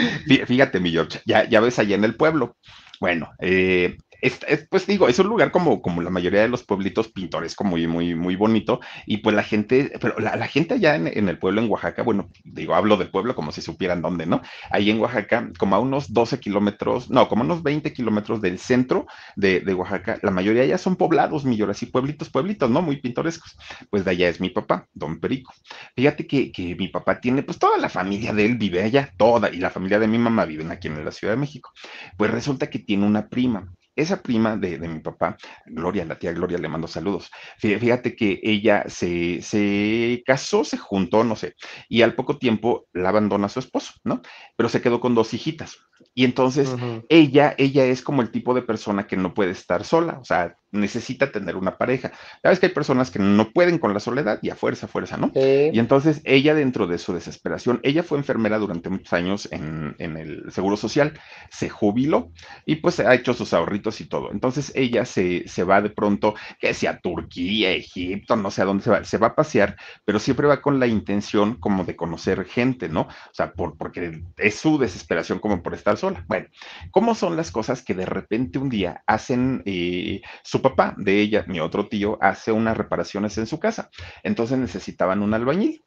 Fíjate, mi George, ya, ya ves allá en el pueblo. Bueno, eh, es, pues digo, es un lugar como, como la mayoría de los pueblitos pintoresco, muy, muy, muy bonito, y pues la gente, pero la, gente allá en, en, el pueblo, en Oaxaca, bueno, digo, hablo del pueblo como si supieran dónde, ¿no? Ahí en Oaxaca, como a unos 12 kilómetros, no, como a unos 20 kilómetros del centro de, de, Oaxaca, la mayoría ya son poblados, millones, así pueblitos, pueblitos, ¿no? Muy pintorescos. Pues de allá es mi papá, don Perico. Fíjate que, que mi papá tiene, pues toda la familia de él vive allá, toda, y la familia de mi mamá viven aquí en la Ciudad de México. Pues resulta que tiene una prima, esa prima de, de, mi papá, Gloria, la tía Gloria, le mando saludos. Fíjate que ella se, se casó, se juntó, no sé, y al poco tiempo la abandona a su esposo, ¿no? Pero se quedó con dos hijitas. Y entonces uh -huh. ella, ella es como el tipo de persona que no puede estar sola, o sea, necesita tener una pareja. Sabes que hay personas que no pueden con la soledad y a fuerza, fuerza, ¿no? Sí. Y entonces ella dentro de su desesperación, ella fue enfermera durante muchos años en, en, el Seguro Social, se jubiló y pues ha hecho sus ahorritos y todo. Entonces ella se, se va de pronto, que sea Turquía, Egipto, no sé a dónde se va, se va a pasear, pero siempre va con la intención como de conocer gente, ¿no? O sea, por, porque es su desesperación como por estar sola. Bueno, ¿cómo son las cosas que de repente un día hacen eh, su papá de ella, mi otro tío, hace unas reparaciones en su casa. Entonces necesitaban un albañil.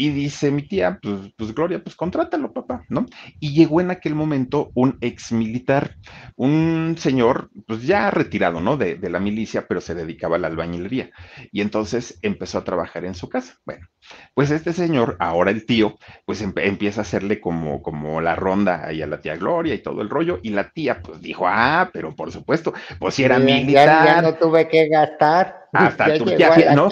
Y dice mi tía, pues, pues, Gloria, pues contrátalo, papá, ¿no? Y llegó en aquel momento un ex militar, un señor, pues ya retirado, ¿no? De, de, la milicia, pero se dedicaba a la albañilería. Y entonces empezó a trabajar en su casa. Bueno, pues este señor, ahora el tío, pues em empieza a hacerle como, como la ronda ahí a la tía Gloria y todo el rollo. Y la tía, pues dijo, ah, pero por supuesto, pues si era militar. Ya, ya no tuve que gastar. Hasta Turquía, ¿no?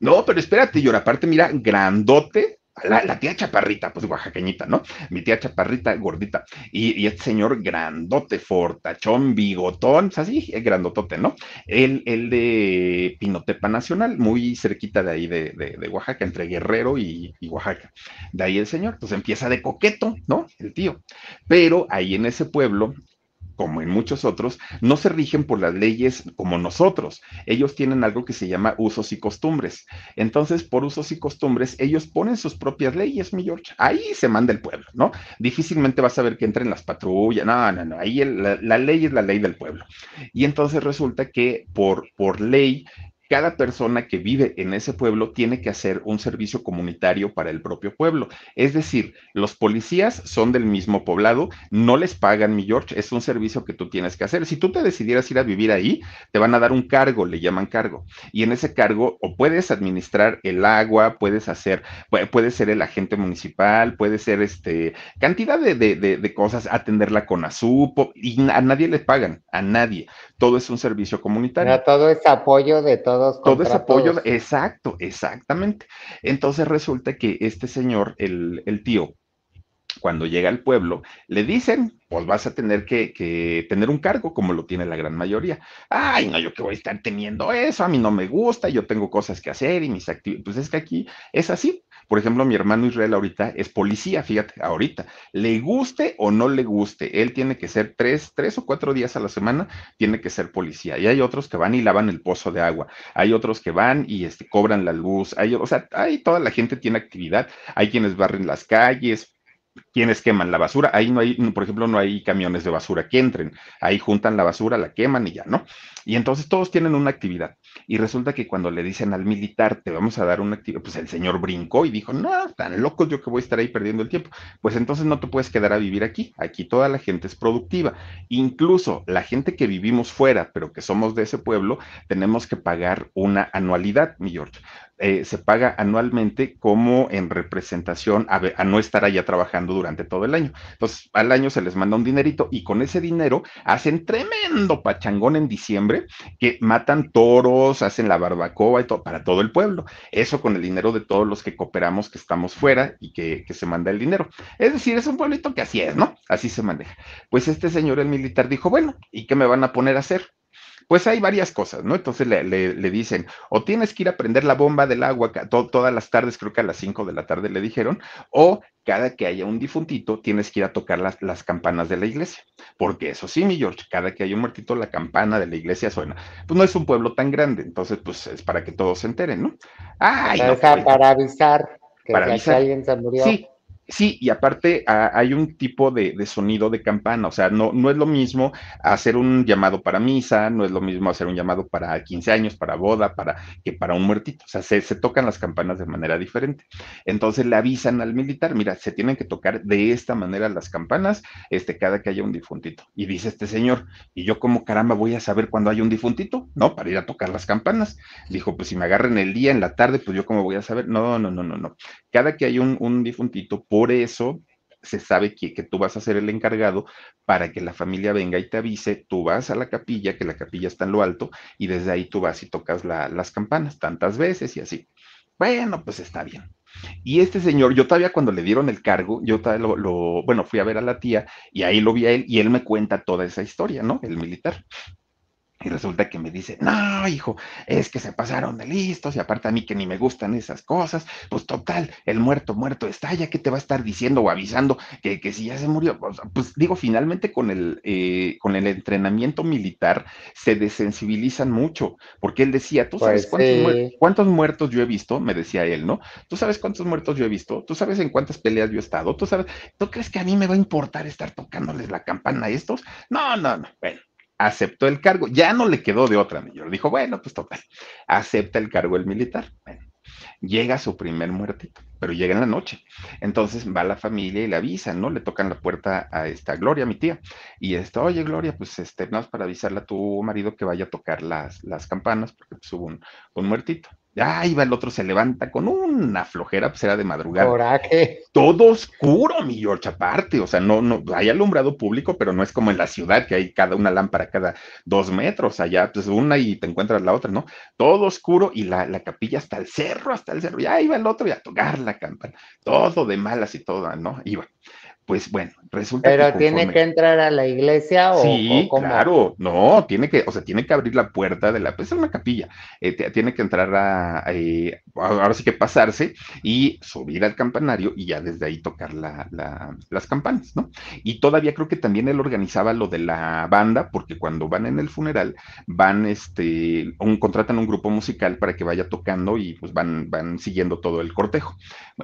No, pero espérate, y aparte, mira, grandote, la, la, tía chaparrita, pues oaxaqueñita, ¿no? Mi tía chaparrita, gordita, y, y, este señor grandote, fortachón, bigotón, pues así, grandotote, ¿no? El, el de Pinotepa Nacional, muy cerquita de ahí de, de, de Oaxaca, entre Guerrero y, y, Oaxaca. De ahí el señor, pues empieza de coqueto, ¿no? El tío. Pero ahí en ese pueblo, como en muchos otros, no se rigen por las leyes como nosotros. Ellos tienen algo que se llama usos y costumbres. Entonces, por usos y costumbres, ellos ponen sus propias leyes, mi George. Ahí se manda el pueblo, ¿no? Difícilmente vas a ver que entren las patrullas. No, no, no. Ahí la, la, ley es la ley del pueblo. Y entonces resulta que por, por ley, cada persona que vive en ese pueblo tiene que hacer un servicio comunitario para el propio pueblo. Es decir, los policías son del mismo poblado, no les pagan, mi George, es un servicio que tú tienes que hacer. Si tú te decidieras ir a vivir ahí, te van a dar un cargo, le llaman cargo. Y en ese cargo o puedes administrar el agua, puedes hacer, puedes ser el agente municipal, puedes ser este, cantidad de, de, de, cosas, atenderla con azupo, y a nadie le pagan, a nadie. Todo es un servicio comunitario. todo es apoyo de todo todo ese apoyo, exacto, exactamente. Entonces resulta que este señor, el, el tío, cuando llega al pueblo, le dicen, pues vas a tener que, que, tener un cargo como lo tiene la gran mayoría. Ay, no, yo que voy a estar teniendo eso, a mí no me gusta, yo tengo cosas que hacer y mis actividades. Pues es que aquí es así. Por ejemplo, mi hermano Israel ahorita es policía, fíjate, ahorita, le guste o no le guste, él tiene que ser tres, tres o cuatro días a la semana, tiene que ser policía. Y hay otros que van y lavan el pozo de agua, hay otros que van y este, cobran la luz, hay, o sea, hay, toda la gente tiene actividad, hay quienes barren las calles, quienes queman la basura. Ahí no hay, por ejemplo, no hay camiones de basura que entren. Ahí juntan la basura, la queman y ya, ¿no? Y entonces todos tienen una actividad. Y resulta que cuando le dicen al militar, te vamos a dar una actividad, pues el señor brincó y dijo, no, tan locos yo que voy a estar ahí perdiendo el tiempo. Pues entonces no te puedes quedar a vivir aquí. Aquí toda la gente es productiva. Incluso la gente que vivimos fuera, pero que somos de ese pueblo, tenemos que pagar una anualidad, mi George. Eh, se paga anualmente como en representación a, a, no estar allá trabajando durante todo el año. Entonces, al año se les manda un dinerito y con ese dinero hacen tremendo pachangón en diciembre que matan toros, hacen la barbacoa y todo para todo el pueblo. Eso con el dinero de todos los que cooperamos, que estamos fuera y que se manda el dinero. Es decir, es un pueblito que así es, ¿no? Así se maneja. Pues este señor, el militar, dijo, bueno, ¿y qué me van a poner a hacer? Pues hay varias cosas, ¿no? Entonces le, le, le, dicen, o tienes que ir a prender la bomba del agua to, todas las tardes, creo que a las 5 de la tarde le dijeron, o cada que haya un difuntito tienes que ir a tocar las, las, campanas de la iglesia. Porque eso sí, mi George, cada que haya un muertito, la campana de la iglesia suena. Pues no es un pueblo tan grande, entonces pues es para que todos se enteren, ¿no? Ay, no, para avisar que, para avisar. alguien se murió. Sí, Sí, y aparte a, hay un tipo de, de, sonido de campana, o sea, no, no es lo mismo hacer un llamado para misa, no es lo mismo hacer un llamado para 15 años, para boda, para que para un muertito, o sea, se, se, tocan las campanas de manera diferente. Entonces le avisan al militar, mira, se tienen que tocar de esta manera las campanas, este, cada que haya un difuntito. Y dice este señor, ¿y yo como caramba voy a saber cuándo hay un difuntito? No, para ir a tocar las campanas. Dijo, pues si me agarran el día, en la tarde, pues yo cómo voy a saber. No, no, no, no, no. Cada que hay un, un difuntito, por eso se sabe que, que, tú vas a ser el encargado para que la familia venga y te avise, tú vas a la capilla, que la capilla está en lo alto, y desde ahí tú vas y tocas la, las campanas tantas veces y así. Bueno, pues está bien. Y este señor, yo todavía cuando le dieron el cargo, yo todavía lo, lo, bueno, fui a ver a la tía y ahí lo vi a él y él me cuenta toda esa historia, ¿no? El militar. Y resulta que me dice, no, hijo, es que se pasaron de listos y aparte a mí que ni me gustan esas cosas, pues total, el muerto, muerto está, ya que te va a estar diciendo o avisando que, que si ya se murió, pues, pues digo, finalmente con el, eh, con el entrenamiento militar se desensibilizan mucho, porque él decía, ¿tú sabes pues, cuántos, cuántos, muertos yo he visto? Me decía él, ¿no? ¿Tú sabes cuántos muertos yo he visto? ¿Tú sabes en cuántas peleas yo he estado? ¿Tú sabes? ¿Tú crees que a mí me va a importar estar tocándoles la campana a estos? No, no, no, bueno aceptó el cargo, ya no le quedó de otra, mayor. Dijo, bueno, pues total, acepta el cargo el militar. Bueno, llega su primer muertito, pero llega en la noche. Entonces va la familia y le avisan, ¿no? Le tocan la puerta a esta Gloria, mi tía. Y esto, oye, Gloria, pues este, es para avisarle a tu marido que vaya a tocar las, las campanas, porque pues, hubo un, un muertito. Ahí va el otro, se levanta con una flojera, pues era de madrugada. Coraje. Todo oscuro, mi George, aparte. O sea, no, no, hay alumbrado público, pero no es como en la ciudad, que hay cada una lámpara cada dos metros. Allá, pues una y te encuentras la otra, ¿no? Todo oscuro y la, la capilla hasta el cerro, hasta el cerro. Y ahí va el otro y a tocar la campana. Todo de malas y todo, ¿no? Iba pues bueno, resulta Pero que conforme... tiene que entrar a la iglesia o, sí, o claro, no, tiene que, o sea, tiene que abrir la puerta de la, pues es una capilla, eh, tiene que entrar a, eh, ahora sí que pasarse y subir al campanario y ya desde ahí tocar la, la, las campanas, ¿no? Y todavía creo que también él organizaba lo de la banda, porque cuando van en el funeral, van, este, un, contratan un grupo musical para que vaya tocando y pues van, van siguiendo todo el cortejo.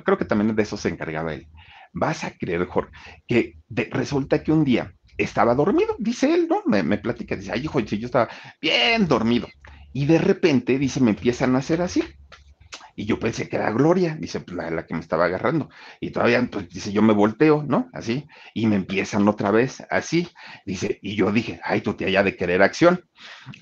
Creo que también de eso se encargaba él. Vas a creer, Jorge, que de, resulta que un día estaba dormido, dice él, ¿no? Me, platica, dice, ay, hijo, yo estaba bien dormido. Y de repente, dice, me empiezan a hacer así. Y yo pensé que era Gloria, dice, pues la, que me estaba agarrando. Y todavía, pues dice, yo me volteo, ¿no? Así. Y me empiezan otra vez, así. Dice, y yo dije, ay, tu tía ya de querer acción.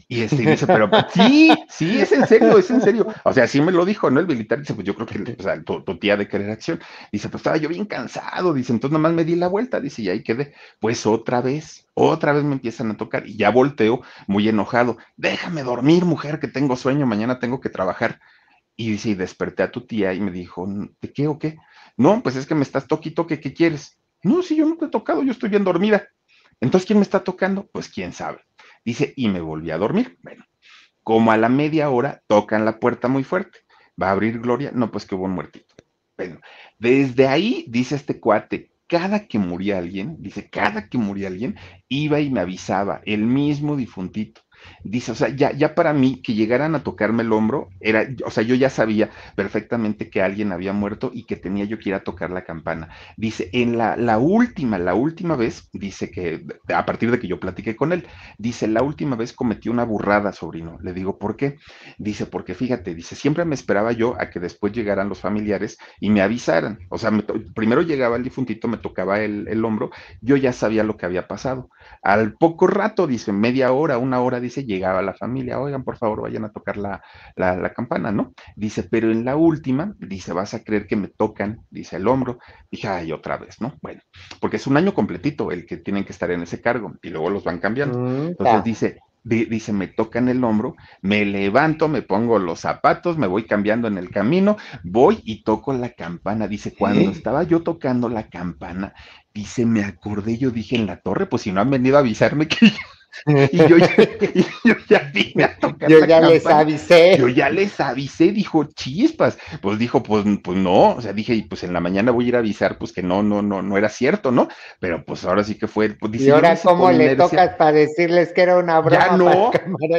Y este, dice, pero pues, sí, sí, es en serio, es en serio. O sea, sí me lo dijo, ¿no? El militar dice, pues yo creo que o sea, tu, tía de querer acción. Dice, pues estaba yo bien cansado, dice, entonces nomás me di la vuelta, dice, y ahí quedé. Pues otra vez, otra vez me empiezan a tocar y ya volteo muy enojado. Déjame dormir, mujer, que tengo sueño, mañana tengo que trabajar. Y dice, y desperté a tu tía y me dijo, ¿de qué o qué? No, pues es que me estás toqui toque, ¿qué quieres? No, si yo no te he tocado, yo estoy bien dormida. Entonces, ¿quién me está tocando? Pues quién sabe. Dice, y me volví a dormir. Bueno, como a la media hora tocan la puerta muy fuerte. ¿Va a abrir Gloria? No, pues que hubo un muertito. Bueno, desde ahí, dice este cuate, cada que moría alguien, dice, cada que moría alguien, iba y me avisaba, el mismo difuntito. Dice, o sea, ya, ya para mí que llegaran a tocarme el hombro, era, o sea, yo ya sabía perfectamente que alguien había muerto y que tenía yo que ir a tocar la campana. Dice, en la, la última, la última vez, dice que, a partir de que yo platiqué con él, dice, la última vez cometí una burrada, sobrino. Le digo, ¿por qué? Dice, porque fíjate, dice, siempre me esperaba yo a que después llegaran los familiares y me avisaran. O sea, primero llegaba el difuntito, me tocaba el, el hombro, yo ya sabía lo que había pasado. Al poco rato, dice, media hora, una hora, dice, llegaba la familia, oigan, por favor, vayan a tocar la, la, campana, ¿no? Dice, pero en la última, dice, vas a creer que me tocan, dice, el hombro. Dije, ay, otra vez, ¿no? Bueno, porque es un año completito el que tienen que estar en ese cargo y luego los van cambiando. Mm, Entonces dice, dice, me tocan el hombro, me levanto, me pongo los zapatos, me voy cambiando en el camino, voy y toco la campana. Dice, cuando estaba yo tocando la campana, dice, me acordé, yo dije en la torre, pues si no han venido a avisarme que y yo ya, yo ya vine a tocar Yo ya les avisé. Yo ya les avisé, dijo, chispas. Pues dijo, pues, pues no, o sea, dije, pues en la mañana voy a ir a avisar, pues que no, no, no, no era cierto, ¿no? Pero pues ahora sí que fue. Pues, dice, y ahora, ¿cómo le tocas para decirles que era una broma? Ya no.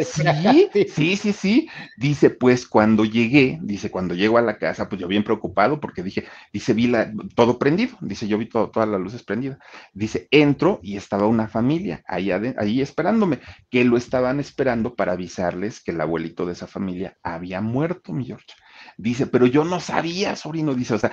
Sí, sí, sí, sí. Dice, pues cuando llegué, dice, cuando llego a la casa, pues yo bien preocupado porque dije, dice, vi la, todo prendido. Dice, yo vi todo, todas las luces prendidas. Dice, entro y estaba una familia ahí, ahí esperando que lo estaban esperando para avisarles que el abuelito de esa familia había muerto, mi George. Dice, pero yo no sabía, sobrino, dice, o sea,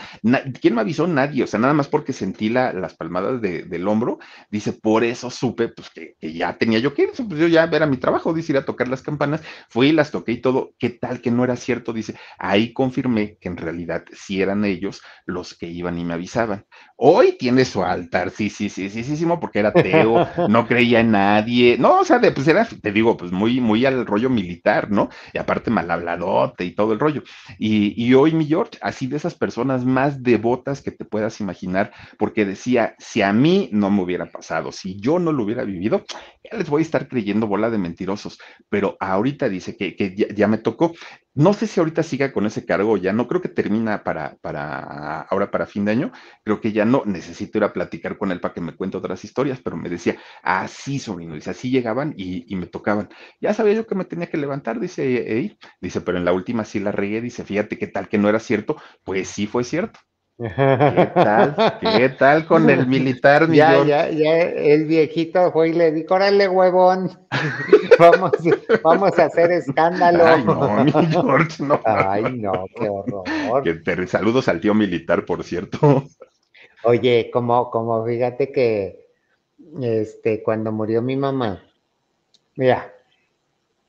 ¿quién me avisó? Nadie, o sea, nada más porque sentí la, las palmadas del hombro, dice, por eso supe, pues, que, ya tenía yo que ir, pues yo ya era mi trabajo, dice, ir a tocar las campanas, fui y las toqué y todo, ¿qué tal que no era cierto? Dice, ahí confirmé que en realidad sí eran ellos los que iban y me avisaban. Hoy tiene su altar, sí, sí, sí, sí, sí, sí, porque era ateo, no creía en nadie, no, o sea, de, pues era, te digo, pues muy, muy al rollo militar, ¿no? Y aparte mal habladote y todo el rollo. Y y, hoy, mi George, así de esas personas más devotas que te puedas imaginar, porque decía, si a mí no me hubiera pasado, si yo no lo hubiera vivido, ya les voy a estar creyendo bola de mentirosos, pero ahorita dice que, que ya, me tocó. No sé si ahorita siga con ese cargo ya, no creo que termina para, para ahora para fin de año, creo que ya no, necesito ir a platicar con él para que me cuente otras historias, pero me decía, así, sobrino, dice, así llegaban y, y me tocaban. Ya sabía yo que me tenía que levantar, dice, dice, pero en la última sí la regué, dice, fíjate qué tal que no era cierto, pues sí fue cierto. ¿Qué tal? ¿Qué tal con el militar? Mi ya, ya, ya, el viejito fue y le dijo, órale, huevón, vamos, vamos a hacer escándalo. Ay, no, mi George, no. Ay, no, qué horror. Que te, saludos al tío militar, por cierto. Oye, como, como fíjate que, este, cuando murió mi mamá, mira,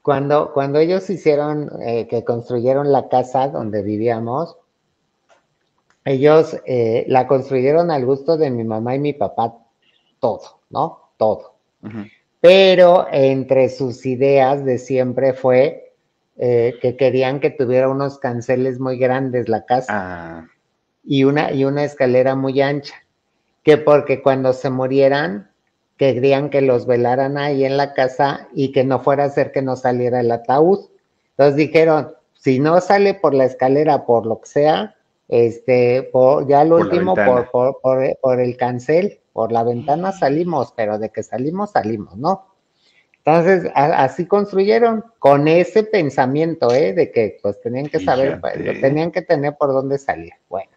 cuando, cuando ellos hicieron, eh, que construyeron la casa donde vivíamos, ellos eh, la construyeron al gusto de mi mamá y mi papá, todo, ¿no? Todo. Pero entre sus ideas de siempre fue eh, que querían que tuviera unos canceles muy grandes la casa ah. y, una, y una escalera muy ancha, que porque cuando se murieran querían que los velaran ahí en la casa y que no fuera a ser que no saliera el ataúd. Entonces dijeron, si no sale por la escalera, por lo que sea, este, por, ya lo último, por, por, por, el cancel, por la ventana salimos, pero de que salimos, salimos, ¿no? Entonces, así construyeron con ese pensamiento, ¿eh? De que pues tenían que saber, pues, tenían que tener por dónde salir. Bueno,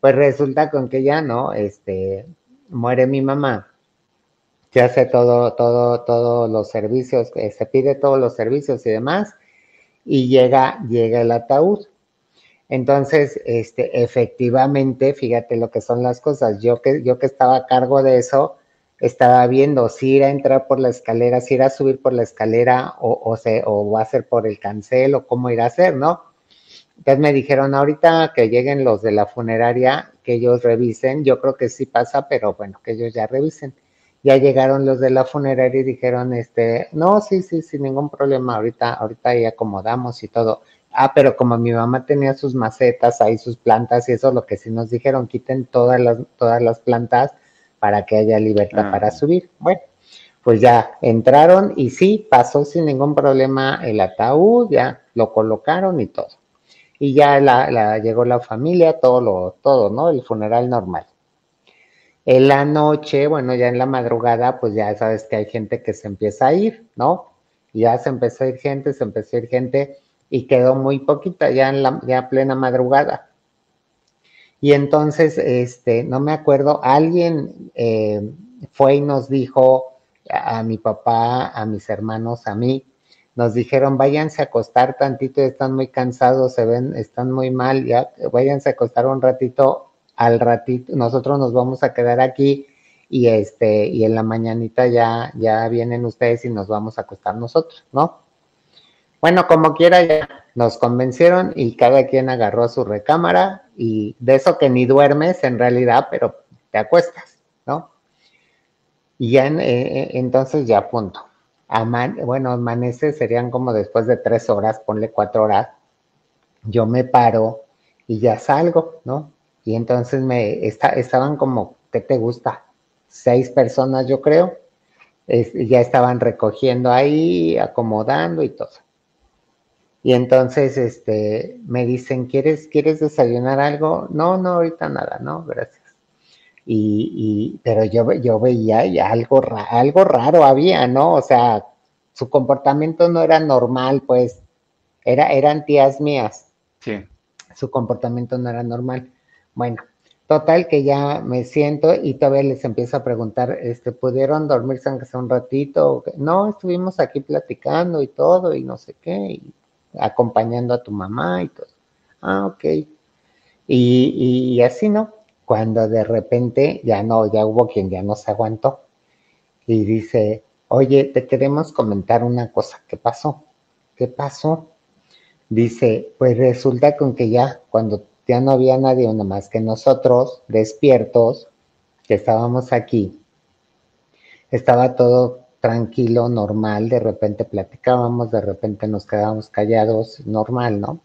pues resulta con que ya, ¿no? Este, muere mi mamá, se hace todo, todo, todos los servicios, se pide todos los servicios y demás, y llega, llega el ataúd. Entonces, este, efectivamente, fíjate lo que son las cosas. Yo que, yo que estaba a cargo de eso, estaba viendo si ir a entrar por la escalera, si ir a subir por la escalera o, o, se, o va a ser por el cancel o cómo ir a hacer, ¿no? Entonces me dijeron, ahorita que lleguen los de la funeraria, que ellos revisen. Yo creo que sí pasa, pero bueno, que ellos ya revisen. Ya llegaron los de la funeraria y dijeron, este, no, sí, sí, sin ningún problema, ahorita, ahorita ahí acomodamos y todo. Ah, pero como mi mamá tenía sus macetas ahí, sus plantas y eso, lo que sí nos dijeron, quiten todas las, todas las plantas para que haya libertad para ah. subir. Bueno, pues ya entraron y sí, pasó sin ningún problema el ataúd, ya lo colocaron y todo. Y ya la, llegó la familia, todo lo, todo, ¿no? El funeral normal. En la noche, bueno, ya en la madrugada, pues ya sabes que hay gente que se empieza a ir, ¿no? Ya se empezó a ir gente, se empezó a ir gente y quedó muy poquita ya en la ya plena madrugada. Y entonces, este, no me acuerdo, alguien eh, fue y nos dijo a, mi papá, a mis hermanos, a mí, nos dijeron, váyanse a acostar tantito, están muy cansados, se ven, están muy mal, ya, váyanse a acostar un ratito, al ratito, nosotros nos vamos a quedar aquí y este, y en la mañanita ya, ya vienen ustedes y nos vamos a acostar nosotros, ¿no? Bueno, como quiera, ya nos convencieron y cada quien agarró su recámara y de eso que ni duermes en realidad, pero te acuestas, ¿no? Y ya eh, eh, entonces ya punto. bueno, amanece serían como después de tres horas, ponle cuatro horas. Yo me paro y ya salgo, ¿no? Y entonces me estaban como, ¿qué te gusta? Seis personas, yo creo. ya estaban recogiendo ahí, acomodando y todo. Y entonces este, me dicen, ¿quieres, ¿quieres desayunar algo? No, no, ahorita nada, no, gracias. Y, y pero yo, yo veía y algo, algo raro había, ¿no? O sea, su comportamiento no era normal, pues, era, eran tías mías. Sí. Su comportamiento no era normal. Bueno, total que ya me siento y todavía les empiezo a preguntar, este, ¿pudieron dormirse aunque sea un ratito? No, estuvimos aquí platicando y todo y no sé qué. Y, acompañando a tu mamá y todo. Ah, ok. Y, y, así, ¿no? Cuando de repente ya no, ya hubo quien ya no se aguantó y dice, oye, te queremos comentar una cosa, ¿qué pasó? ¿Qué pasó? Dice, pues resulta con que ya cuando ya no había nadie nada más que nosotros despiertos, que estábamos aquí, estaba todo tranquilo, normal, de repente platicábamos, de repente nos quedábamos callados, normal, ¿no?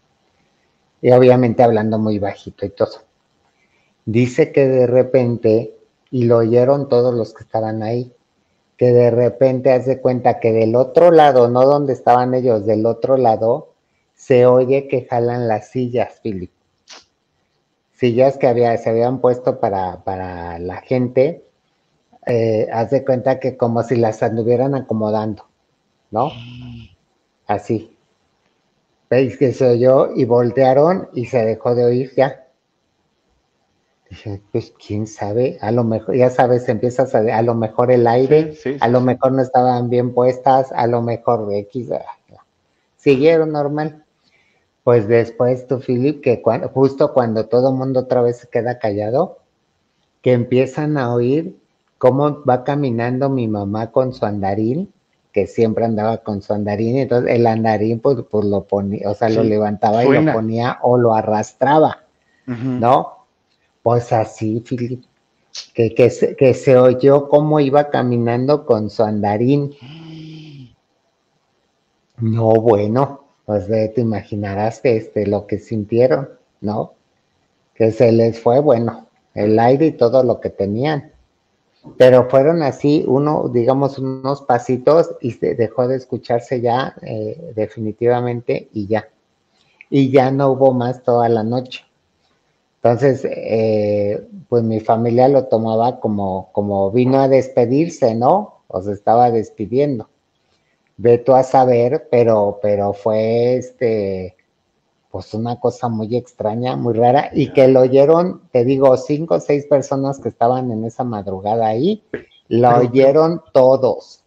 Y obviamente hablando muy bajito y todo. Dice que de repente, y lo oyeron todos los que estaban ahí, que de repente hace cuenta que del otro lado, no donde estaban ellos, del otro lado, se oye que jalan las sillas, Philip. Sillas que había, se habían puesto para, para la gente, eh, haz de cuenta que como si las anduvieran acomodando, ¿no? Así. ¿Veis que se oyó y voltearon y se dejó de oír ya? Dije, pues quién sabe, a lo mejor, ya sabes, empiezas a, a lo mejor el aire, a lo mejor no estaban bien puestas, a lo mejor X, ah, siguieron normal. Pues después tú, Philip, que justo cuando todo el mundo otra vez se queda callado, que empiezan a oír cómo va caminando mi mamá con su andarín, que siempre andaba con su andarín, entonces el andarín pues, pues lo ponía, o sea, lo levantaba y lo ponía o lo arrastraba, ¿no? Pues así, Filip, que, que, se, que se oyó cómo iba caminando con su andarín. No, bueno, pues te imaginarás que este, lo que sintieron, ¿no? Que se les fue, bueno, el aire y todo lo que tenían pero fueron así, uno, digamos, unos pasitos y se dejó de escucharse ya eh, definitivamente y ya. Y ya no hubo más toda la noche. Entonces, eh, pues mi familia lo tomaba como, como vino a despedirse, ¿no? O se estaba despidiendo. Ve tú a saber, pero, pero fue este, pues una cosa muy extraña, muy rara, y que lo oyeron, te digo, cinco o seis personas que estaban en esa madrugada ahí, lo oyeron todos.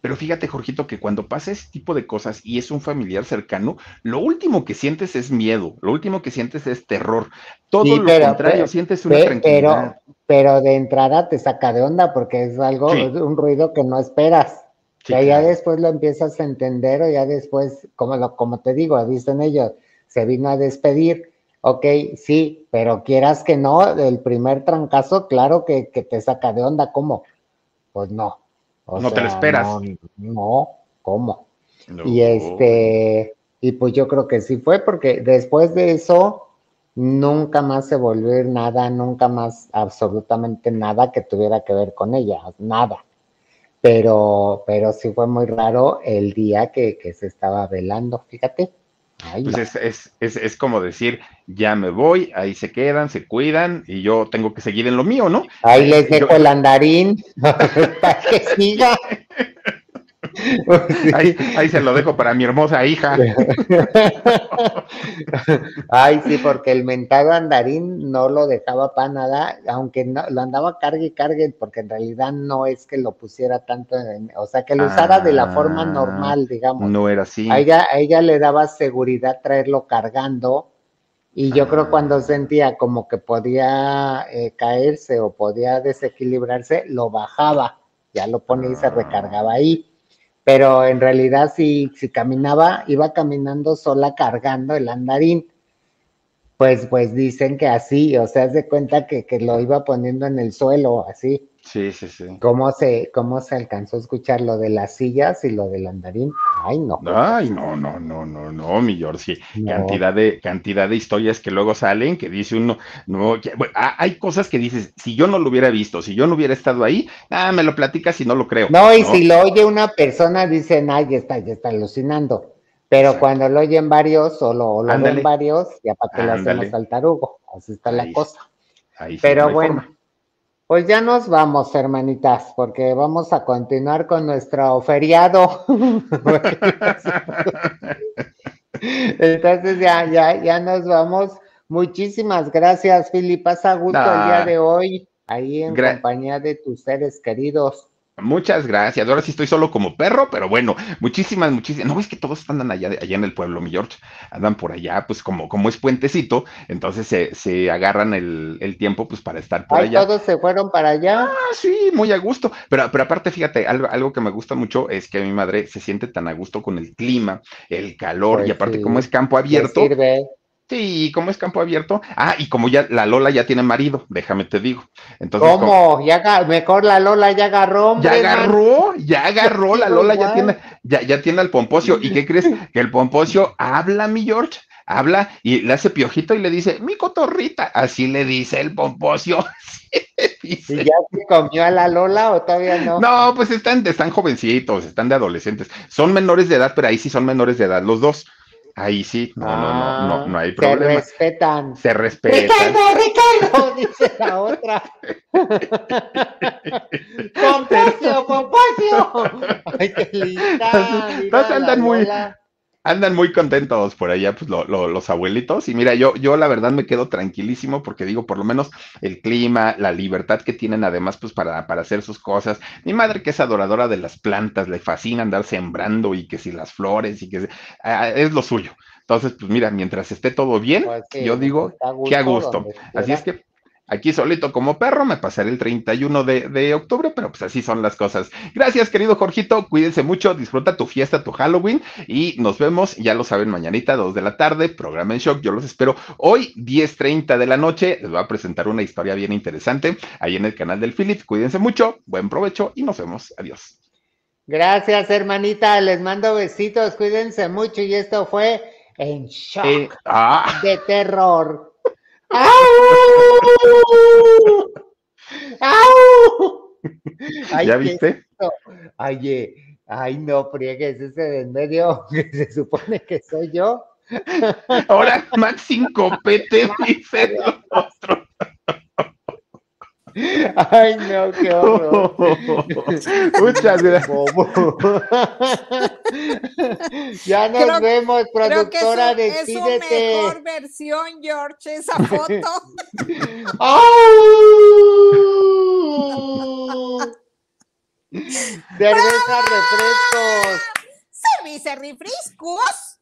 pero fíjate, Jorgito, que cuando pasa ese tipo de cosas y es un familiar cercano, lo último que sientes es miedo, lo último que sientes es terror. Todo Sí, lo pero- contrario, pero- sientes una tranquilidad. pero, pero de entrada te saca de onda porque es algo, Sí. un ruido que no esperas. Sí, que ya después lo empiezas a entender o ya después, como, lo, como te digo, dicen ellos, se vino a despedir. Ok, sí, pero quieras que no, el primer trancazo, claro que, que te saca de onda. ¿Cómo? Pues no. O No te lo esperas. No, no, ¿cómo? No. Y este, y pues yo creo que sí fue, porque después de eso, nunca más se volvió a ir nada, nunca más, absolutamente nada que tuviera que ver con ella, nada. Pero, pero sí fue muy raro el día que, que se estaba velando, fíjate. Pues es, es, es, es como decir, ya me voy, ahí se quedan, se cuidan y yo tengo que seguir en lo mío, ¿no? Ahí les yo- dejo el andarín para que siga. Ahí, ahí se lo dejo para mi hermosa hija. Ay, sí, porque el mentado andarín no lo dejaba para nada, aunque no, lo andaba cargue y cargue, porque en realidad no es que lo pusiera tanto, en- o sea, que lo usara de la forma Ah, normal, digamos. No era así. A ella, a ella le daba seguridad traerlo cargando, y yo creo Ah. cuando sentía como que podía eh, caerse o podía desequilibrarse, lo bajaba, ya lo ponía y se recargaba ahí. Pero en realidad si, si caminaba, iba caminando sola cargando el andarín. Pues, pues dicen que así, o sea, de cuenta que, que lo iba poniendo en el suelo, así. Sí, sí, sí. ¿Cómo se, cómo se alcanzó a escuchar lo de las sillas y lo del andarín? Ay, no. Ay, no, no, no, no, no, mi George, sí. No. Cantidad de, cantidad de historias que luego salen que dice uno, no, que- bueno, ah, hay cosas que dices, si yo no lo hubiera visto, si yo no hubiera estado ahí, ah, me lo platicas y no lo creo. No, y si lo oye una persona, dicen, ay, ya está, ya está alucinando. Pero Exacto. cuando lo oyen varios o lo, o lo ven varios, ya para que lo hacemos al tarugo. Así está Ahí la cosa. Ahí Pero bueno, forma. Pues ya nos vamos, hermanitas, porque vamos a continuar con nuestro feriado. Entonces ya, ya, ya nos vamos. Muchísimas gracias, Fili. Pasa gusto el día de hoy, ahí en Gra- compañía de tus seres queridos. Muchas gracias. Ahora sí estoy solo como perro, pero bueno, muchísimas, muchísimas. No ves que todos andan allá, allá en el pueblo, mi George. Andan por allá, pues como, como es puentecito, entonces se, se agarran el, el tiempo pues para estar por Ay, allá. todos se fueron para allá. Ah, sí, muy a gusto. Pero, pero aparte, fíjate, algo, algo que me gusta mucho es que mi madre se siente tan a gusto con el clima, el calor, Pues y aparte, sí, como es campo ¿Qué abierto, sirve? Sí, como es campo abierto, ah, y como ya la Lola ya tiene marido, déjame te digo. Entonces, como- ¿Cómo? Ya aga- mejor la Lola ya agarró, hombre, ya man. agarró, ya agarró, la Lola ya tiene, ya, ya tiene al Pomposio. ¿Y qué crees? Que el Pomposio habla, mi George, habla y le hace piojito y le dice, mi cotorrita, así le dice el Pomposio. ¿Y ya se comió a la Lola o todavía no? No, pues están, están jovencitos, están de adolescentes. Son menores de edad, pero ahí sí son menores de edad los dos. Ahí sí, no, no, no, no, no hay Se problema. respetan. Se respetan. Ricardo, Ricardo, dice la otra. Pomposio, Pomposio. Ay, qué linda. mira Entonces andan muy-. Andan muy contentos por allá, pues lo- lo- los abuelitos. Y mira, yo, yo la verdad me quedo tranquilísimo porque digo, por lo menos el clima, la libertad que tienen además, pues para, para hacer sus cosas. Mi madre que es adoradora de las plantas, le fascina andar sembrando y que si las flores y que ah, es lo suyo. Entonces, pues mira, mientras esté todo bien, Pues sí, yo digo, que a gusto. Así es que aquí solito como perro me pasaré el 31 de, de octubre, pero pues así son las cosas. Gracias, querido Jorgito. Cuídense mucho, disfruta tu fiesta, tu Halloween y nos vemos, ya lo saben, mañanita, 2 de la tarde, programa en shock. Yo los espero hoy, 10:30 de la noche. Les voy a presentar una historia bien interesante ahí en el canal del Philip. Cuídense mucho, buen provecho y nos vemos. Adiós. Gracias, hermanita. Les mando besitos. Cuídense mucho. Y esto fue en shock Eh, ah, de terror. ¡Au! ¡Au! Ay, ¿ya viste? Ay, eh, ay, no friegues ese de en medio que se supone que soy yo. Ahora Max sin copete, dice el otro. Ay, no, qué horror. Muchas gracias. Ya nos Creo- vemos, Creo que es, productora, su- es su mejor versión, George, esa foto. Cerveza cerveza, refrescos. Service refrescos.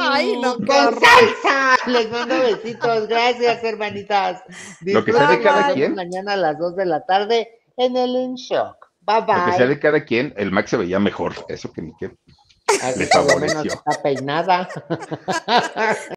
Ay, no, ¡Con salsa! Les mando besitos. Gracias, hermanitas. Lo que sea de cada quien. Mañana a las 2 de la tarde en el In Shock. Bye Lo que sea bye. de cada quien, el Max se veía mejor. Eso que ni. Así lo menos favoreció. está peinada.